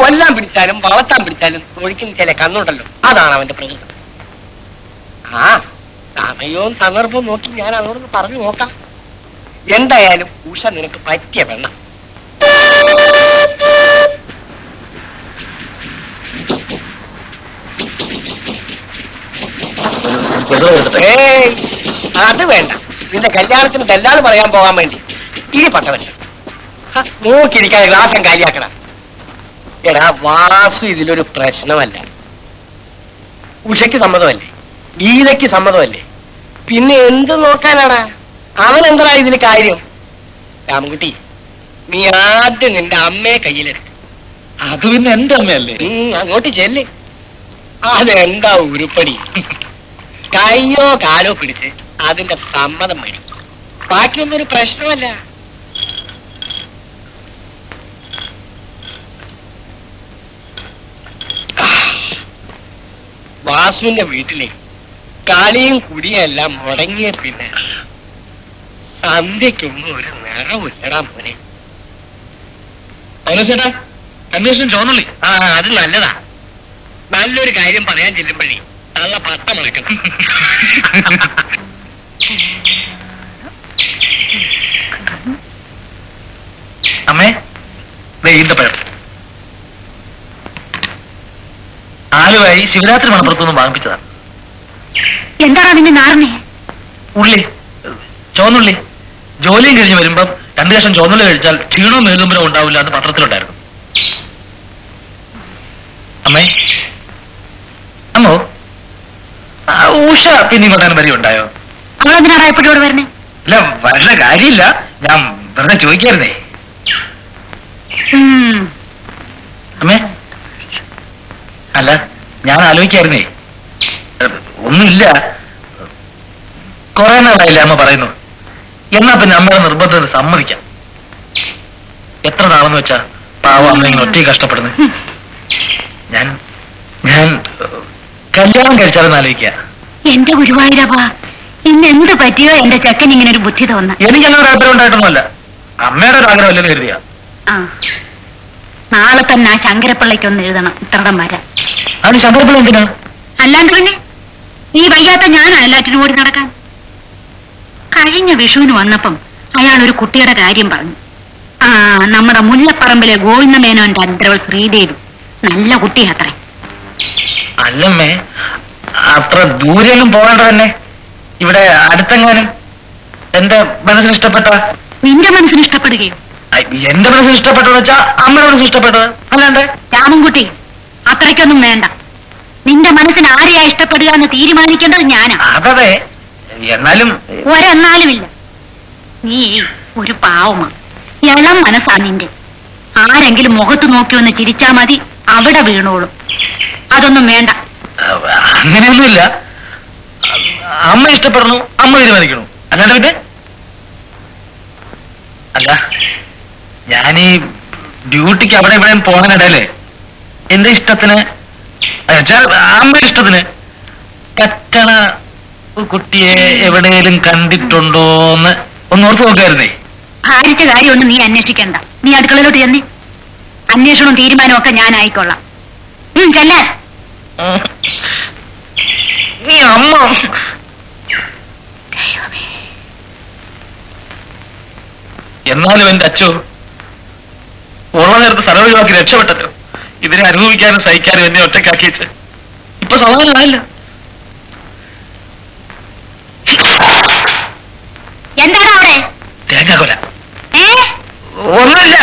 കൊല്ലാൻ പിടിച്ചാലും വളർത്താൻ പിടിച്ചാലും തൊഴിക്കുന്ന ചില കണ്ണുണ്ടല്ലോ. അതാണ് അവന്റെ പ്രകൃതം ആ സമയവും സന്ദർഭവും നോക്കി ഞാൻ അവനോട് പറഞ്ഞു നോക്കാം. എന്തായാലും ഉഷ നിനക്ക് പറ്റിയ ചെറുതോ ഏയ് അത് വേണ്ട. നിന്റെ കല്യാണത്തിന് ദല്ലാൾ പറയാൻ പോകാൻ വേണ്ടി. ഇനി പട്ടവല്ല നോക്കിയിരിക്കാതെ ഗ്ലാസം കാര്യാക്കണം. എടാ വാസു ഇതിലൊരു പ്രശ്നമല്ല. ഉഷയ്ക്ക് സമ്മതമല്ലേ? ഗീതയ്ക്ക് സമ്മതമല്ലേ? പിന്നെ എന്ത് നോക്കാനാടാ? അവൻ എന്താ ഇതിൽ കാര്യം? രാമൻകുട്ടി നീ ആദ്യം നിന്റെ അമ്മയെ കയ്യിലെടുത്ത് അത് പിന്നെ എന്റെ അമ്മയല്ലേ? അങ്ങോട്ട് ചെല്ലേ. അതെന്താ ഉരുപ്പടി? കയ്യോ കാലോ പിടിച്ച് അതിന്റെ സമ്മതം വരും ബാക്കിയൊന്നും ഒരു പ്രശ്നമല്ല. വാസുവിന്റെ വീട്ടിലെ കാളിയും കുടിയും എല്ലാം മുടങ്ങിയ പിന്നെ സന്ധ്യക്കൊന്നും ഒരു നിറവില്ലടാ മോനെ. ചേട്ടാ അന്വേഷണം ചോന്നുള്ളി ആ അത് നല്ലതാ. നല്ലൊരു കാര്യം പറയാൻ ചെല്ലുമ്പോഴേ നല്ല പട്ടം മുളക്കണം അമ്മേ ദേ ഈന്തപ്പഴം. ആലുവായി ശിവരാത്രി മണപ്പുറത്തുനിന്ന് വാങ്ങിപ്പിച്ചതാണ് എന്താണ് അതിന്റെ നാറിനെ ഉള്ളി ചോന്നുള്ളി ജോലിയും കഴിഞ്ഞ് വരുമ്പം രണ്ടു ലക്ഷം ചോന്നുള്ളി കഴിച്ചാൽ ക്ഷീണവും മേലുമ്പരവും ഉണ്ടാവില്ല എന്ന് പത്രത്തിലുണ്ടായിരുന്നു. അമ്മേ അമ്മോ ഉഷ പിന്നെ ഇങ്ങോട്ടാണ് വരി ഉണ്ടായോ? അല്ല വരേണ്ട കാര്യമില്ല. ഞാൻ വെറുതെ ചോദിക്കായിരുന്നേ. അമ്മേ ഞാൻ ആലോചിക്കായിരുന്നേ. ഒന്നുമില്ല. കുറെ നാളായില്ല അമ്മ പറയുന്നു. എന്നാ പിന്നെ അമ്മയുടെ നിർബന്ധത്തിന് സമ്മതിക്കാം. എത്ര നാളെന്ന് വെച്ചാ പാവ അമ്മ ഇങ്ങനെ ഒറ്റ കഷ്ടപ്പെടുന്നത്. ഞാൻ ഞാൻ കല്യാണം കഴിച്ചാലെന്ന് ആലോചിക്ക. എന്റെ ഗുരുവായൂരപ്പാ ഇന്ന് എന്ത് പറ്റിയോ എന്റെ ചക്കൻ ഇങ്ങനെ ഒരു ബുദ്ധി തോന്നാ എനിക്കങ്ങനെ ഒരു ആഗ്രഹം ഉണ്ടായിട്ടൊന്നുമല്ല. അമ്മയുടെ ഒരു ആഗ്രഹമല്ലെന്ന് അല്ലെന്ന് ആ. നാളെ തന്നെ ആ ശങ്കരപ്പിള്ളയ്ക്കൊന്ന് എഴുതണം. ഇത്രടം വരാം. അത് ശങ്കരപ്പിള്ള എന്തിനാ? അല്ലാണ്ട് പിന്നെ ഈ വയ്യാത്ത ഞാനാ എല്ലാറ്റിനും ഓടി നടക്കാൻ. കഴിഞ്ഞ വിഷുവിന് വന്നപ്പം അയാൾ ഒരു കുട്ടിയുടെ കാര്യം പറഞ്ഞു. ആ നമ്മുടെ മുല്ലപ്പറമ്പിലെ ഗോവിന്ദ മേനോന്റെ അന്തരവൾ ശ്രീദേവി. നല്ല കുട്ടിയാത്രേ. അല്ലമ്മേ അത്ര ദൂരെയൊന്നും പോകേണ്ട തന്നെ. ഇവിടെ അടുത്തെങ്ങാനും? എന്റെ മനസ്സിന് ഇഷ്ടപ്പെട്ട? നിന്റെ മനസ്സിന് ഇഷ്ടപ്പെടുകയോ? എന്റെ മനസ്സിൽ ഇഷ്ടപ്പെട്ടതെന്ന് വെച്ചാ അമ്മയുടെ മനസ്സിൽ ഇഷ്ടപ്പെട്ടത്. അല്ലാണ്ട്? രാമൻകുട്ടി അത്രയ്ക്കൊന്നും വേണ്ട. നിന്റെ മനസ്സിന് ആരെയാ ഇഷ്ടപ്പെടുക എന്ന് തീരുമാനിക്കേണ്ടത് ഞാനാ. അതെ എന്നാലും ഒരെന്നാലുമില്ല. നീ ഒരു പാവമാ. ഇളം മനസ്സാ നിന്റെ. ആരെങ്കിലും മുഖത്ത് നോക്കി ഒന്ന് ചിരിച്ചാ മതി അവിടെ വീണോളും. അതൊന്നും വേണ്ട. അങ്ങനെയൊന്നുമില്ല. അമ്മ ഇഷ്ടപ്പെടണു അമ്മ തീരുമാനിക്കണു അല്ലാണ്ട് പിന്നെ? അല്ല. ഞാനീ ഡ്യൂട്ടിക്ക് അവിടെ ഇവിടെ പോകാനിടയില്ലേ എന്റെ ഇഷ്ടത്തിന് അമ്മയുടെ ഇഷ്ടത്തിന് പറ്റണ കുട്ടിയെ എവിടെയെങ്കിലും കണ്ടിട്ടുണ്ടോന്ന് ഒന്ന് ഓർത്ത് നോക്കായിരുന്നേ. ഭാരിച്ച കാര്യമൊന്നും നീ അന്വേഷിക്കണ്ട. നീ അടുക്കളയിലോട്ട് ചെന്നേ അന്വേഷണവും തീരുമാനവും ഒക്കെ ഞാൻ ആയിക്കൊള്ളാം ചെല്ലാൻ. നീ അമ്മ. എന്നാലും എന്റെ അച്ഛോ ഉള്ള നേരത്ത് ഒഴിവാക്കി രക്ഷപ്പെട്ടല്ലോ ഇതിനെ അനുഭവിക്കാനും സഹിക്കാനും എന്നെ ഒറ്റക്കാക്കിയിട്ട് ഇപ്പൊ സമാധാനമായില്ല. എന്താണ് അവിടെ? തേങ്ങാക്കൊല. ഏ? ഒന്നുമില്ല.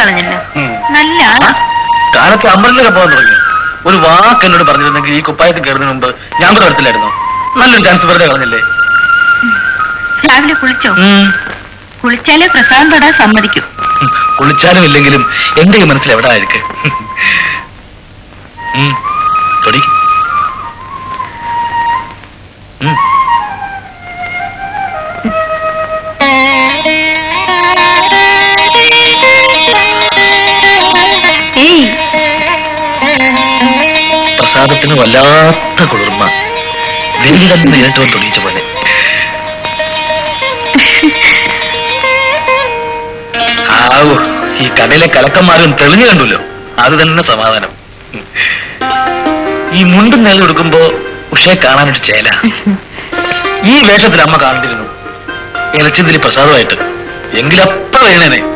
കളഞ്ഞല്ലോ. നല്ല കാലത്ത് അമ്പലത്തിലൊക്കെ പോകാൻ തുടങ്ങി. ഒരു വാക്ക് എന്നോട് പറഞ്ഞിരുന്നെങ്കിൽ ഈ കുപ്പായത്തിൽ കയറുന്നതിന് മുമ്പ് ഞാൻ കൂടെ വരത്തില്ലായിരുന്നു? നല്ലൊരു ചാൻസ് വെറുതെ കളഞ്ഞില്ലേ? രാവിലെ കുളിച്ചോ? കുളിച്ചാലേ പ്രസാദം തൊടാൻ സമ്മതിക്കും. കുളിച്ചാലും ഇല്ലെങ്കിലും എന്റെ ഈ മനസ്സിൽ എവിടെ ആയിരിക്കും തൊടി. വല്ലാത്ത കുളിർമ. വെയിൽ നേരിട്ട് തൊടിയിച്ച പോലെ. ആവോ ഈ കടയിലെ കലക്കന്മാരും തെളിഞ്ഞു കണ്ടല്ലോ. അത് തന്നെ സമാധാനം. ഈ മുണ്ടും നേരം എടുക്കുമ്പോ ഉഷയെ കാണാനൊരു ചേല. ഈ വേഷത്തിൽ അമ്മ കാണേണ്ടിരുന്നു. ഇലച്ചിന്തിരി പ്രസാദമായിട്ട്. എങ്കിലപ്പ വേണേനെ.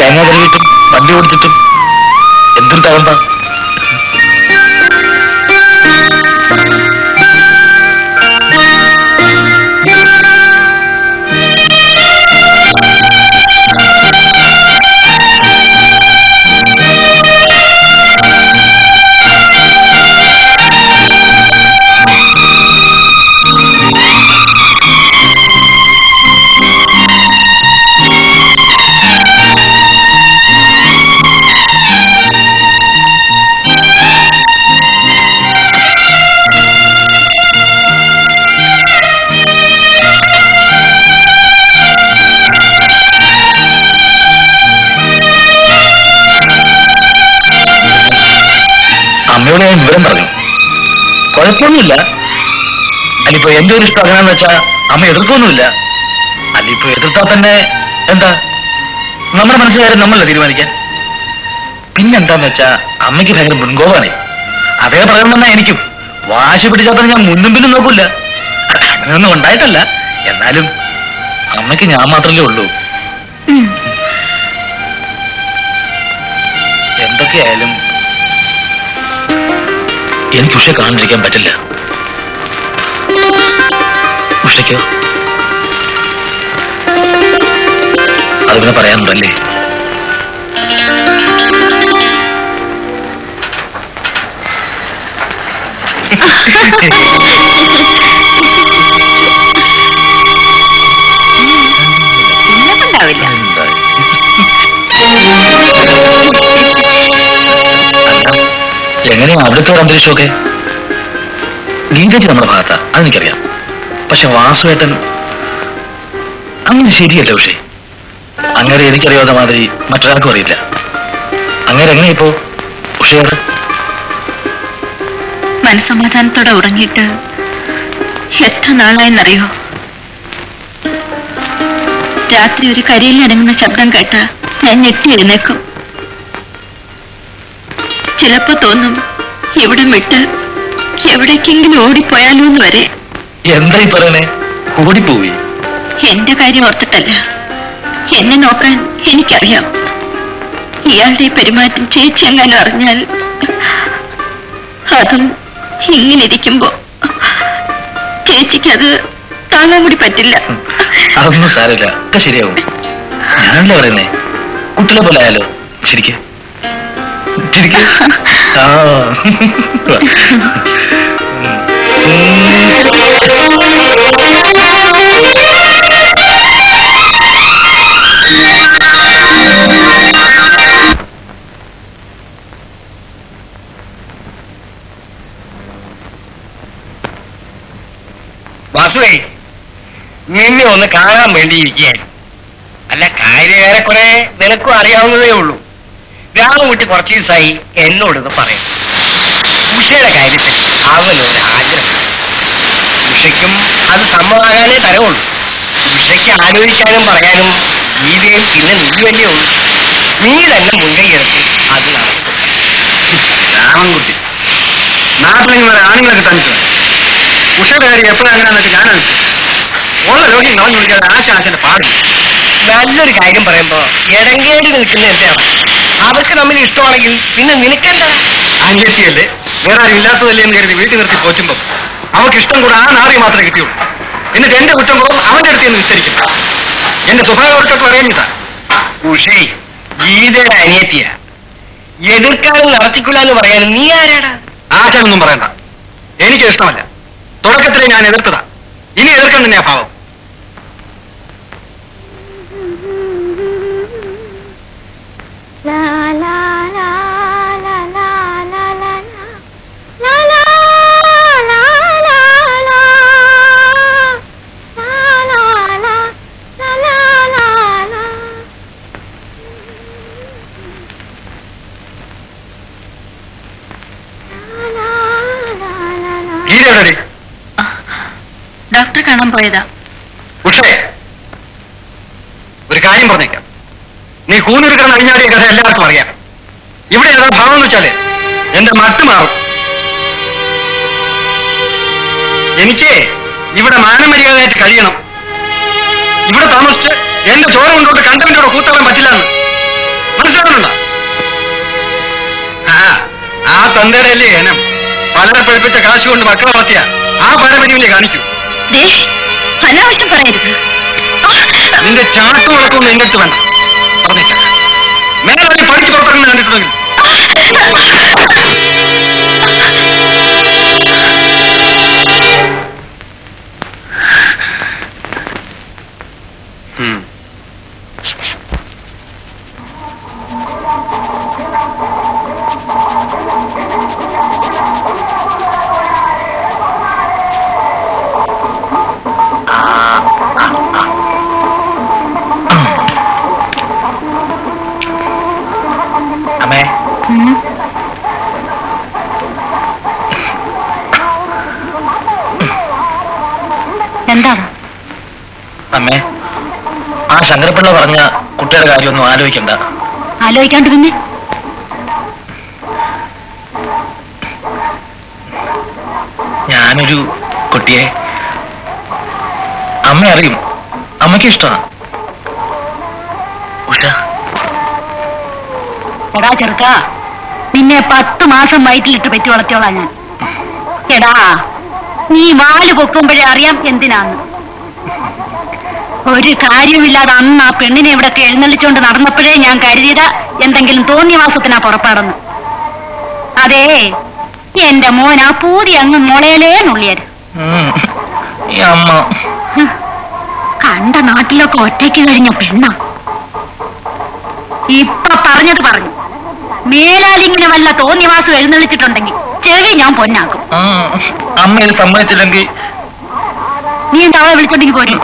തേങ്ങ കഴുകിയിട്ടും വണ്ടി ഓടിച്ചിട്ടും എന്തൊരു കുഴപ്പമൊന്നുമില്ല അല്ലിപ്പോ എന്റെ ഒരു ഇഷ്ടം അങ്ങനെയാന്ന് വെച്ചാ അമ്മ എതിർക്കൊന്നുമില്ല. അല്ലിപ്പോ എതിർത്താ തന്നെ എന്താ? നമ്മുടെ മനസ്സുകാരൻ നമ്മളല്ല തീരുമാനിക്കാൻ? പിന്നെന്താന്ന് വെച്ചാ അമ്മയ്ക്ക് ഭയങ്കര മുൻകോപാണേ. അതേ പറയണമെന്നാ എനിക്കും. വാശി പിടിച്ചാൽ തന്നെ ഞാൻ മുന്നും പിന്നും നോക്കൂല. അങ്ങനെയൊന്നും ഉണ്ടായിട്ടല്ല. എന്നാലും അമ്മയ്ക്ക് ഞാൻ മാത്രമല്ലേ ഉള്ളൂ. എന്തൊക്കെയായാലും എനിക്ക് ഉഷയെ കാണാണ്ടിരിക്കാൻ പറ്റില്ല. ഉഷയ്ക്കോ അത് പിന്നെ പറയാനുണ്ടല്ലേ? എങ്ങനെയാ അവിടുത്തെ ഒരു അന്തരീക്ഷമൊക്കെ ഗീതജി നമ്മുടെ ഭാഗത്താ അതെനിക്കറിയാം പക്ഷെ വാസുവേട്ടൻ അങ്ങനെ ശരിയല്ല പക്ഷേ അങ്ങനെ എനിക്കറിയാവുന്ന മാതിരി മറ്റൊരാൾക്കും അറിയില്ല. അങ്ങനെ എങ്ങനെയാ ഇപ്പോ ഉഷയോട് മനസമാധാനത്തോടെ ഉറങ്ങിയിട്ട് എത്ര നാളായെന്നറിയോ? രാത്രി ഒരു കരിയിൽ അടങ്ങുന്ന ശബ്ദം കേട്ട ഞാൻ ഞെട്ടി എഴുന്നേക്കും. ചിലപ്പോ തോന്നും ഇവിടെ വിട്ട് എവിടേക്കെങ്കിലും ഓടിപ്പോയാലോ എന്ന് വരെ? എന്തായി പറയണേ? ഓടിപ്പോയി. എന്റെ കാര്യം ഓർത്തിട്ടല്ല. എന്നെ നോക്കാൻ എനിക്കറിയാം. ഇയാളുടെ പെരുമാറ്റം ചേച്ചി എങ്ങാനും അറിഞ്ഞാൽ അതും ഇങ്ങനെ ഇരിക്കുമ്പോ ചേച്ചിക്ക് അത് താങ്ങാൻ കൂടി പറ്റില്ല. അതൊന്നും സാരല്ല ഒക്കെ ശരിയാവും. ഞാനല്ലേ പറയുന്നേ? കുട്ടികളെ പോലെ ആയാലോ? ശരിക്കും. ശരിക്ക്. വാസുവേ നിന്നെ ഒന്ന് കാണാൻ വേണ്ടിയിരിക്കുകയായിരുന്നു അല്ല കാര്യകാരെ കുറെ നിനക്കും അറിയാവുന്നതേ ഉള്ളൂ. രാമൻകുട്ടി കുറച്ച് ദിവസമായി എന്നോട് പറയും. ഉഷയുടെ കാര്യത്തിൽ അവനൊരു ആഗ്രഹം. ഉഷയ്ക്കും അത് സമ്മതമാകാനേ തരവുള്ളൂ. ഉഷയ്ക്ക് ആലോചിക്കാനും പറയാനും ഗീതയും പിന്നെ നീ ഉള്ളൂ. നീ തന്നെ മുൻകൈയെടുത്ത് അത് നടക്കും. രാമൻകുട്ടി. നാട്ടിലെങ്ങനെ ആണുങ്ങളൊക്കെ തന്നിട്ടുണ്ട് ഉഷയുടെ കാര്യം എപ്പോഴാ അങ്ങനെയാണെന്നൊക്കെ ഞാനാണ്. ഉള്ള ലോഹ്യം കളഞ്ഞു വിളിക്കാതെ ആശാശന്റെ പാടി. പാടില്ല നല്ലൊരു കാര്യം പറയുമ്പോ ഇടങ്കേടി നിൽക്കുന്ന എന്താണ് അവർക്ക് തമ്മിൽ ഇഷ്ടമാണെങ്കിൽ പിന്നെ നിനക്കെന്താ? അനിയത്തിയല്ലേ? വേറെ ആരും ഇല്ലാത്തതല്ലേ എന്ന് കരുതി വീട്ടിൽ നിർത്തി പോറ്റുമ്പോ അവർക്ക് ഇഷ്ടം കൂടെ ആ നാറി മാത്രമേ കിട്ടിയുള്ളൂ. എന്നിട്ട് എന്റെ കുറ്റം കൂടും അവന്റെ അടുത്ത് നിന്ന് വിസ്തരിക്കും. എന്റെ സ്വഭാവം അവർക്കൊക്കെ അറിയാഞ്ഞിട്ടാ ഉഷേ ഗീതയുടെ അനിയത്തിയ. എതിർക്കാനും നടത്തിക്കില്ല എന്ന് പറയാൻ നീ ആരാടാ? ആശാനൊന്നും പറയണ്ട. എനിക്ക് ഇഷ്ടമല്ല തുടക്കത്തിലെ ഞാൻ എതിർത്തതാ. ഇനി എതിർക്കാൻ തന്നെയാ ഭാവം. പോയതാ. ഉഷേ ഒരു കാര്യം പറഞ്ഞേക്കാം. നീ കൂനൂരുകരണം അഴിഞ്ഞാടിയ കഥ എല്ലാവർക്കും അറിയാം. ഇവിടെ ഏതാ ഭാവം എന്ന് വെച്ചാൽ എന്റെ മട്ട് മാറും. എനിക്ക് ഇവിടെ മാനമര്യാദയായിട്ട് കഴിയണം. ഇവിടെ താമസിച്ച് എന്റെ ചോര കൊണ്ടോട്ട് കണ്ടവന്റെ കൂടെ കൂത്താൻ പറ്റില്ലെന്ന് മനസ്സിലാക്കുന്നുണ്ടോ ആ ആ തന്തയുടെ അല്ലേ ഏനം പലരെ പഠിപ്പിച്ച കാശ് കൊണ്ട് മക്കളെ വളർത്തിയ ആ പാരമ്പര്യം കാണിക്കൂ. അനാവശ്യം പറയരുത്. നിന്റെ ചാട്ടം ഉറക്കൊന്നും എന്റെ അടുത്ത് വേണ്ട. പറഞ്ഞേക്കാം. മേലെ പഠിച്ചു പുറത്തിറങ്ങുന്ന കണ്ടിട്ടുണ്ടെങ്കിൽ. കാര്യമൊന്നും ആലോചിക്കണ്ട. ആലോചിക്കാണ്ട് പിന്നെ ഞാനൊരു കുട്ടിയെ അമ്മ അറിയും. അമ്മയ്ക്ക് ഇഷ്ടമാണ് ഉഷ. എടാ ചെറുക്ക നിന്നെ പത്ത് മാസം വയറ്റിലിട്ട് പെറ്റു വളർത്തിയോളാം ഞാൻ. എടാ നീ വാൽ പൊക്കുമ്പോഴേ അറിയാം എന്തിനാന്ന്. ഒരു കാര്യമില്ലാതെ അന്ന് ആ പെണ്ണിനെ ഇവിടൊക്കെ എഴുന്നള്ളിച്ചുകൊണ്ട് നടന്നപ്പോഴേ ഞാൻ കരുതിയത് എന്തെങ്കിലും തോന്നിയവാസത്തിനാ പുറപ്പാടെന്ന്. അതേ എന്റെ മോൻ ആ പൂതി അങ്ങ് മുളയലേ നുള്ളിയത് കണ്ട നാട്ടിലൊക്കെ ഒറ്റയ്ക്ക് കഴിഞ്ഞ പെണ്ണ. ഇപ്പൊ പറഞ്ഞത് പറഞ്ഞു. മേലാലിങ്ങനെ വല്ല തോന്നിവാസം എഴുന്നള്ളിച്ചിട്ടുണ്ടെങ്കിൽ ചെവി ഞാൻ പൊന്നാക്കും. സമ്മതിച്ചില്ലെങ്കിൽ നീ എന്താ വിളിച്ചോണ്ടെങ്കിൽ പോരും.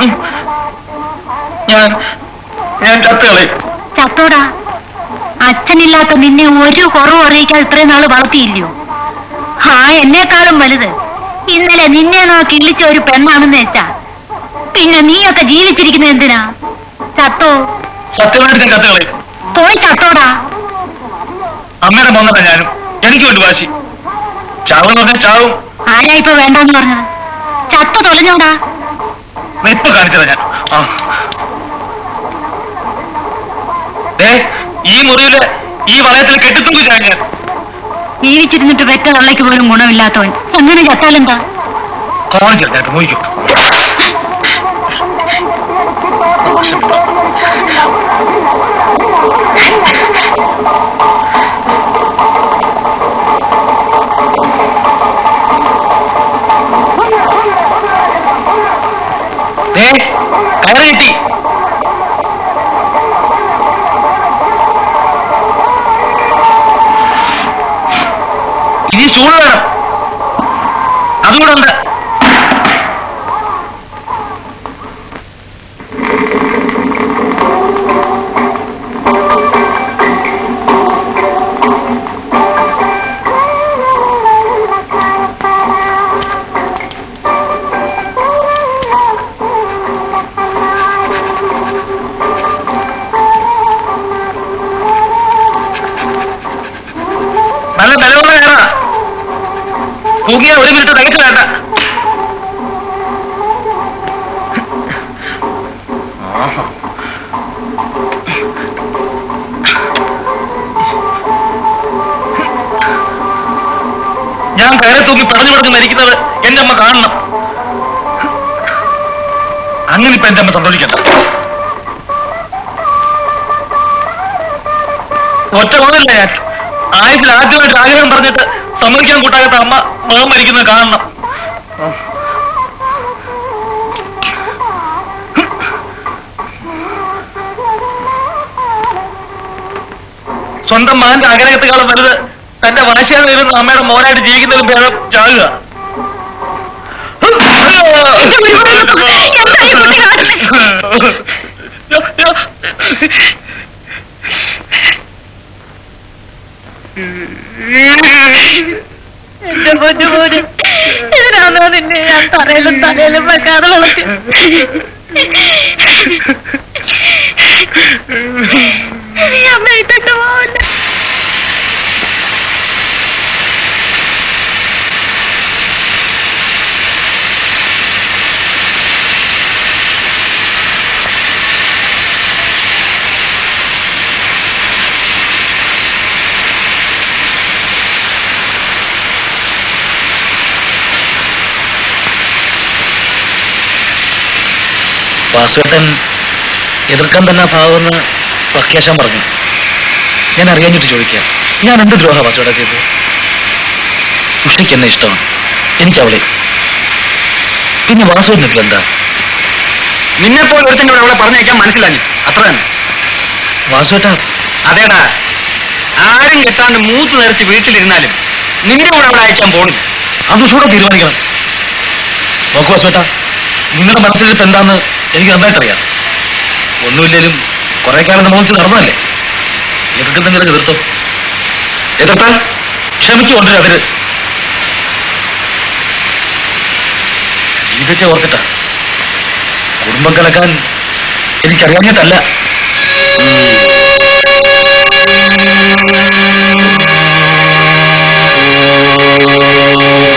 ഞാൻ ഞാൻ ചത്തുകളയും ചത്തോടാ. അച്ഛനില്ലാത്ത നിന്നെ ഒരു കുറവ് അറിയിക്കാൻ ഇത്രയും നാൾ വളർത്തിയില്ലയോ? ആ എന്നെക്കാളും വലുത്. ഇന്നലെ നിന്നെ നോക്കി ഇളിച്ച ഒരു പെണ്ണാണെന്ന് വെച്ചാ. പിന്നെ നീയൊക്കെ ജീവിച്ചിരിക്കുന്ന എന്തിനാ? ചത്തോ? സത്യമായിട്ട് പോയി ചത്തോടാ. അമ്മയുടെ മോന്നല്ല ഞാനും. എനിക്ക് വേണ്ടി വാശി. ചാവും പറഞ്ഞാൽ ചാവും. ആരാ ഇപ്പൊ വേണ്ടെന്ന് പറഞ്ഞത്? ചത്തു തൊലഞ്ഞോടാ. ഇപ്പൊ കാണിച്ചതാ ഞാൻ. ആ. ഈ മുറിയിൽ ഈ വളയത്തിൽ കെട്ടിത്തൂക്കി ഞാൻ ജീവിച്ചിരുന്നിട്ട് പെറ്റ തള്ളയ്ക്ക് പോലും ഗുണമില്ലാത്തവൻ. അങ്ങനെ ചത്താലെന്താ? കോൺ ചെറുതായിട്ട് ദേ കയറ് കിട്ടി. അതുകൂടെ ഒരു മിനിറ്റ് തികച്ചു ഞാൻ പറഞ്ഞു കൊടുത്ത് മരിക്കുന്നത് എന്റെ അമ്മ കാണണം. അങ്ങനെ ഇപ്പൊ എന്റെ അമ്മ സന്തോഷിക്കണ്ട. ഒറ്റ പോകല്ല ഞാൻ. ആയുസിൽ ആദ്യമായിട്ട് ആഗ്രഹം പറഞ്ഞിട്ട് സമ്മതിക്കാൻ കൂട്ടാകാത്ത അമ്മ മകം മരിക്കുന്നത് കാണണം. സ്വന്തം മകന്റെ ആഗ്രഹത്തെക്കാളും വലുത് തന്റെ വാശിയാൽ ഇരുന്ന അമ്മയുടെ മോനായിട്ട് ജീവിക്കുന്നതിലും ഭേദം ചാകുക? എന്റെ പൊന്നു മോനെ ഇതിനാണോ നിന്നെ ഞാൻ തറയിലും തലയിലും വെക്കാതെ വളർത്തി നീ അമ്മ ഇട്ടു പോവില്ല വാസുവേട്ടൻ എതിർക്കാൻ തന്നെ ഭാഗമെന്ന് പ്രഖ്യാശാൻ പറഞ്ഞു. ഞാൻ അറിയാഞ്ഞിട്ട് ചോദിക്കാം. ഞാൻ എന്ത് ദ്രോഹ വാസുവേട്ട ചെയ്തത്? ഉഷയ്ക്ക് എന്നെ ഇഷ്ടമാണ്. എനിക്ക് അവളെ. പിന്നെ വാസുവിനത്തിൽ എന്താ? നിന്നെ പോലെ ഒരുത്തന്റെ അവളെ പറഞ്ഞേക്കാൻ മനസ്സിലാഞ്ഞു. അത്ര തന്നെ. വാസുവേട്ട. അതേടാ. ആരും കെട്ടാണ്ട് മൂത്ത് നിറച്ച് വീട്ടിലിരുന്നാലും നിന്റെ കൂടെ അവളെ അയക്കാൻ പോണില്ല. അത് ഉഷയോടെ തീരുമാനിക്കണം. നോക്കൂ വാസുവേട്ട നിങ്ങളുടെ മനസ്സിലിരിപ്പ് എന്താന്ന് എനിക്ക് നന്നായിട്ടറിയാം. ഒന്നുമില്ലേലും കുറെ കാലം നമ്മൾ വെച്ച് നടന്നതല്ലേ എതിർക്കുന്നെങ്കിലും എതിർത്തോ? എതിർത്താൽ ക്ഷമിച്ചുകൊണ്ട് അതിന് ജീവിച്ച ഓർത്തിട്ട കുടുംബം കലക്കാൻ എനിക്കറിയാഞ്ഞിട്ടല്ല. അത്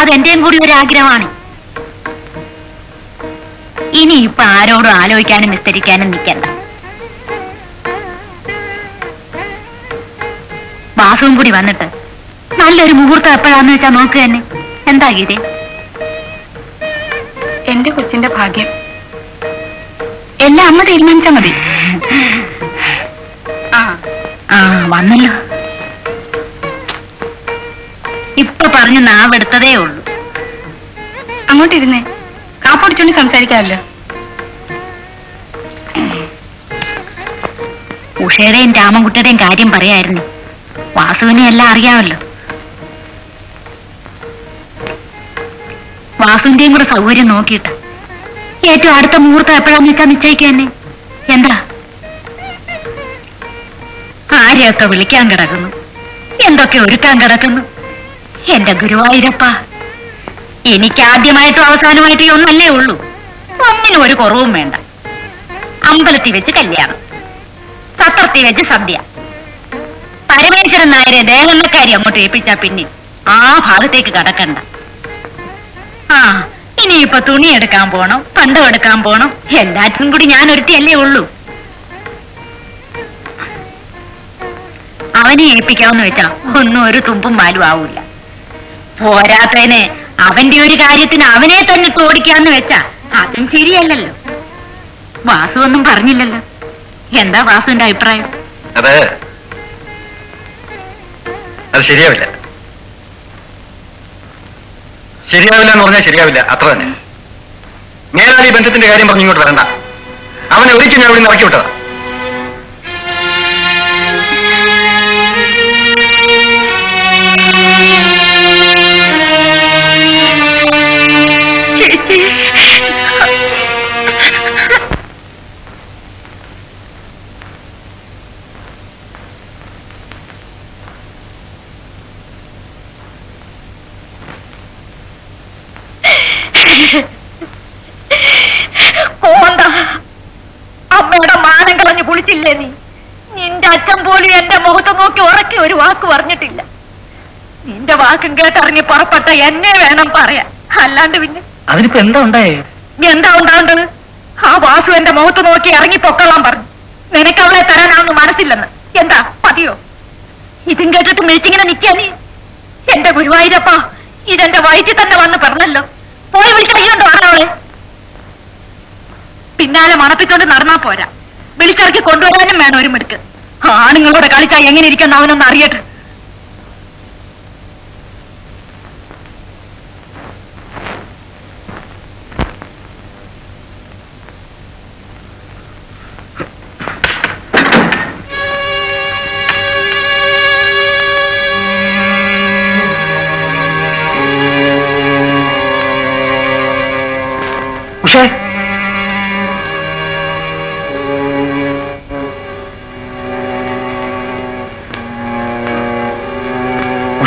അതെന്റെയും കൂടി ഒരു ആഗ്രഹമാണ് ഇനി ഇപ്പൊ ആരോടും ആലോചിക്കാനും വിസ്തരിക്കാനും നിൽക്കണ്ട വാസവും കൂടി വന്നിട്ട് നല്ലൊരു മുഹൂർത്തം എപ്പോഴാന്ന് വെച്ചാ നോക്ക് തന്നെ. എന്താ ഗീതേ? എന്റെ കൊച്ചിന്റെ ഭാഗ്യം. എല്ലാം അമ്മ തീരുമാനിച്ചാ മതി. സംസാരിക്കാമല്ലോ ഉഷയുടെയും രാമൻകുട്ടിയുടെയും കാര്യം പറയായിരുന്നു. വാസുവിനെ എല്ലാം അറിയാമല്ലോ. വാസുവിന്റെയും കൂടെ സൗകര്യം നോക്കിയിട്ട്. ഏറ്റവും അടുത്ത മുഹൂർത്തം എപ്പോഴാന്ന് നിൽക്കാൻ നിശ്ചയിക്കുക തന്നെ എന്താ? ആരെയൊക്കെ വിളിക്കാൻ കിടക്കുന്നു? എന്തൊക്കെ ഒരുക്കാൻ കിടക്കുന്നു? എന്റെ ഗുരുവായൂരപ്പ എനിക്ക് ആദ്യമായിട്ടും അവസാനമായിട്ടും ഒന്നല്ലേ ഉള്ളൂ. ഒന്നിനും ഒരു കുറവും വേണ്ട. അമ്പലത്തിൽ വെച്ച് കല്യാണം. സത്രത്തിൽ വെച്ച് സദ്യ. പരമേശ്വരൻ നായരെ ദേഹമ്മക്കാരി അങ്ങോട്ട് ഏൽപ്പിച്ചാ പിന്നെ ആ ഭാഗത്തേക്ക് കടക്കണ്ട. ആ ഇനിയിപ്പൊ തുണി എടുക്കാൻ പോണം പണ്ടം എടുക്കാൻ പോണം. എല്ലാറ്റിനും കൂടി ഞാൻ ഒരുത്തിയല്ലേ ഉള്ളൂ. അവനെ ഏൽപ്പിക്കാമെന്ന് വെച്ചാ ഒന്നും ഒരു തുമ്പും പാലും ആവൂല പോരാത്തതിന് അവന്റെ ഒരു കാര്യത്തിന് അവനെ തന്നെ തോടിക്കാന്ന് വെച്ചാ അതും ശരിയല്ലല്ലോ. വാസു ഒന്നും പറഞ്ഞില്ലല്ലോ. എന്താ വാസുവിന്റെ അഭിപ്രായം? അത്. അത് ശരിയാവില്ല. ശരിയാവില്ല എന്ന് പറഞ്ഞാൽ ശരിയാവില്ല. അത്ര തന്നെ. മേലാളി ബന്ധത്തിന്റെ കാര്യം പറഞ്ഞു ഇങ്ങോട്ട് വരണ്ട. അവനെ ഒരിക്കലും ഇവിടെ നിന്ന് ഇറക്കി വിട്ടതാ. മാനം കളഞ്ഞു കുളിച്ചില്ലേ നീ? നിന്റെ അച്ഛൻ പോലും എന്റെ മുഖത്ത് നോക്കി ഉറക്കി ഒരു വാക്ക് പറഞ്ഞിട്ടില്ല. നിന്റെ വാക്കും കേട്ടറിഞ്ഞ് പുറപ്പെട്ട എന്നെ വേണം പറയാൻ. അല്ലാണ്ട് പിന്നെ? അതിനിപ്പോ എന്താ ഉണ്ടായേ? എന്താ ഉണ്ടാവേണ്ടത്? ആ വാസു എന്റെ മുഖത്ത് നോക്കി ഇറങ്ങി പൊക്കളാൻ പറഞ്ഞു. നിനക്ക് അവളെ തരാനാണെന്ന് മനസ്സില്ലെന്ന്. എന്താ? പതിയോ? ഇതും കേട്ടിട്ട് മീറ്റിങ്ങിനെ നിൽക്കാൻ നീ? എന്റെ ഗുരുവായൂരപ്പ ഇതെന്റെ വയറ്റിൽ തന്നെ വന്ന് പറഞ്ഞല്ലോ. പോയി വിളിച്ചറിയുണ്ടോ ആണവളെ പിന്നാലെ മണപ്പിച്ചോണ്ട് നടന്നാ പോരാ. വിളിച്ചിറക്കി കൊണ്ടുവരാനും വേണം ഒരു മിടുക്ക്. ആണുങ്ങളോട് കളിച്ചാൽ എങ്ങനെ ഇരിക്കുന്ന അവനൊന്ന് അറിയട്ടെ. ഉഷേ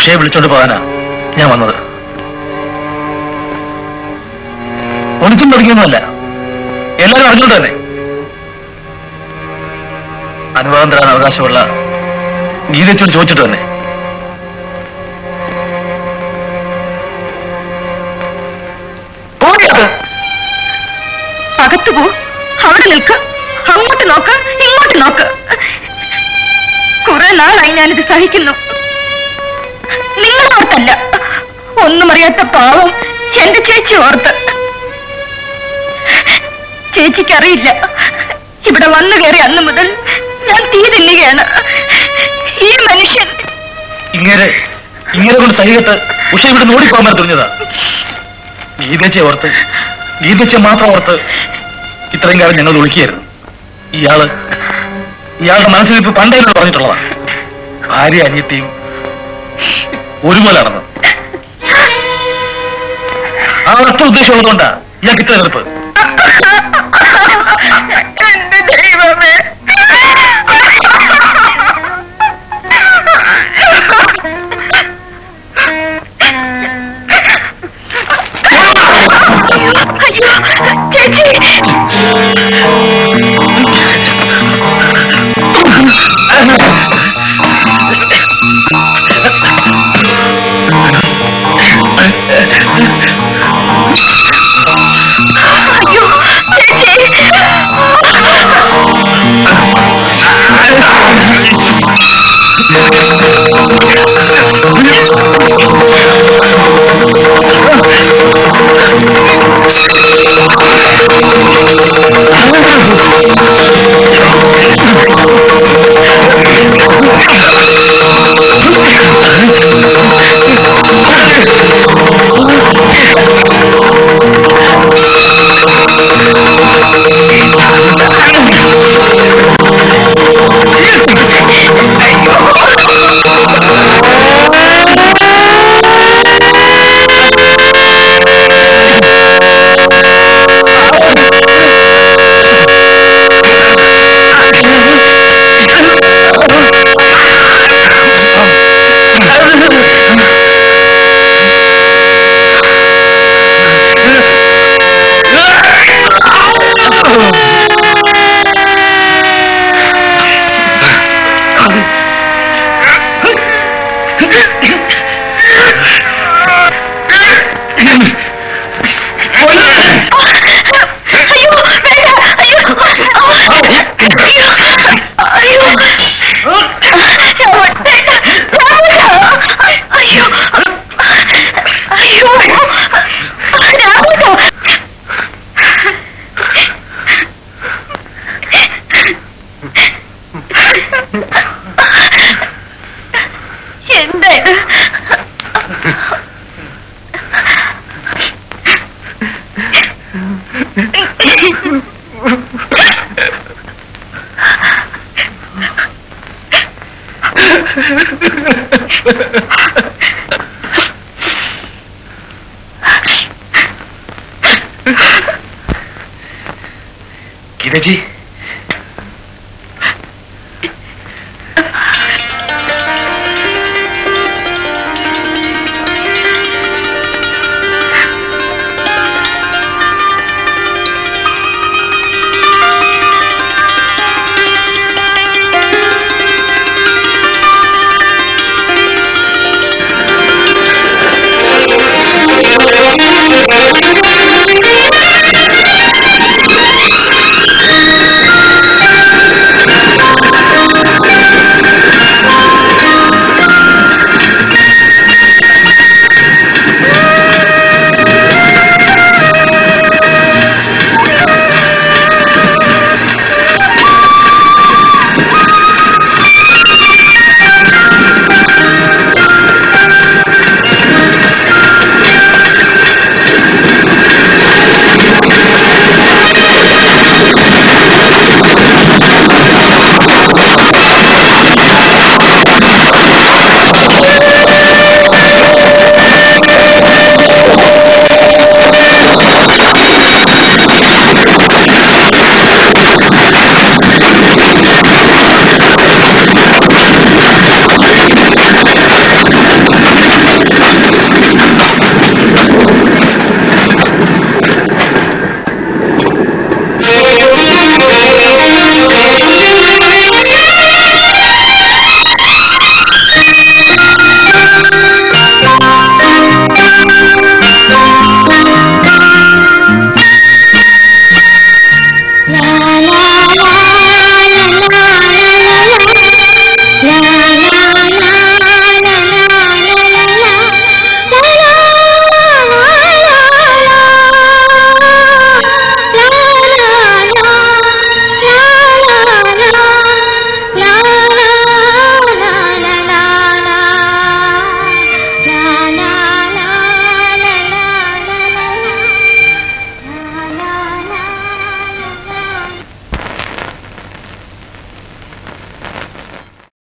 ഉഷയെ വിളിച്ചോണ്ട് പോകാനാ ഞാൻ വന്നത്. ഒളിച്ചും പഠിക്കൊന്നുമല്ല എല്ലാരും അറിഞ്ഞോണ്ട് തന്നെ. അനുവാദം തരാൻ അവകാശമുള്ള ഗീതച്ചോട് ചോദിച്ചിട്ട് തന്നെ അകത്ത് പോ. അവിടെ നിൽക്ക. അങ്ങോട്ട് നോക്ക്. ഇങ്ങോട്ട് നോക്ക്. കുറെ നാളായി ഞാനിത് സഹിക്കുന്നു. നിങ്ങളോർത്തല്ല ഒന്നും അറിയാത്ത പാവം എന്റെ ചേച്ചി ഓർത്ത്. ചേച്ചിക്കറിയില്ല ഇവിടെ വന്നു കയറി അന്ന് മുതൽ ഞാൻ തീ തിന്നുകയാണ്. ഈ മനുഷ്യൻ ഇങ്ങനെ ഇങ്ങനെ കൊണ്ട് സഹികത്ത് ഉഷ ഇവിടെ ഓടിപ്പോകാൻ തുടങ്ങിയതാ ഗീതച്ചയെ ഓർത്ത് ഗീതച്ച മാത്രം ഓർത്ത് ഇത്രയും കാലം ഞങ്ങൾ ഒളിക്കുകയായിരുന്നു. ഇയാൾ ഇയാളുടെ മനസ്സിൽ ഇപ്പൊ പണ്ടേ പറഞ്ഞിട്ടുള്ളതാ. ഭാര്യ അനിയത്തിയും ഒരുപോലാണെന്ന് ആ ഒറ്റ ഉദ്ദേശമുള്ളതുകൊണ്ടാ ഇയാൾക്ക് ഇത്ര എതിർപ്പ്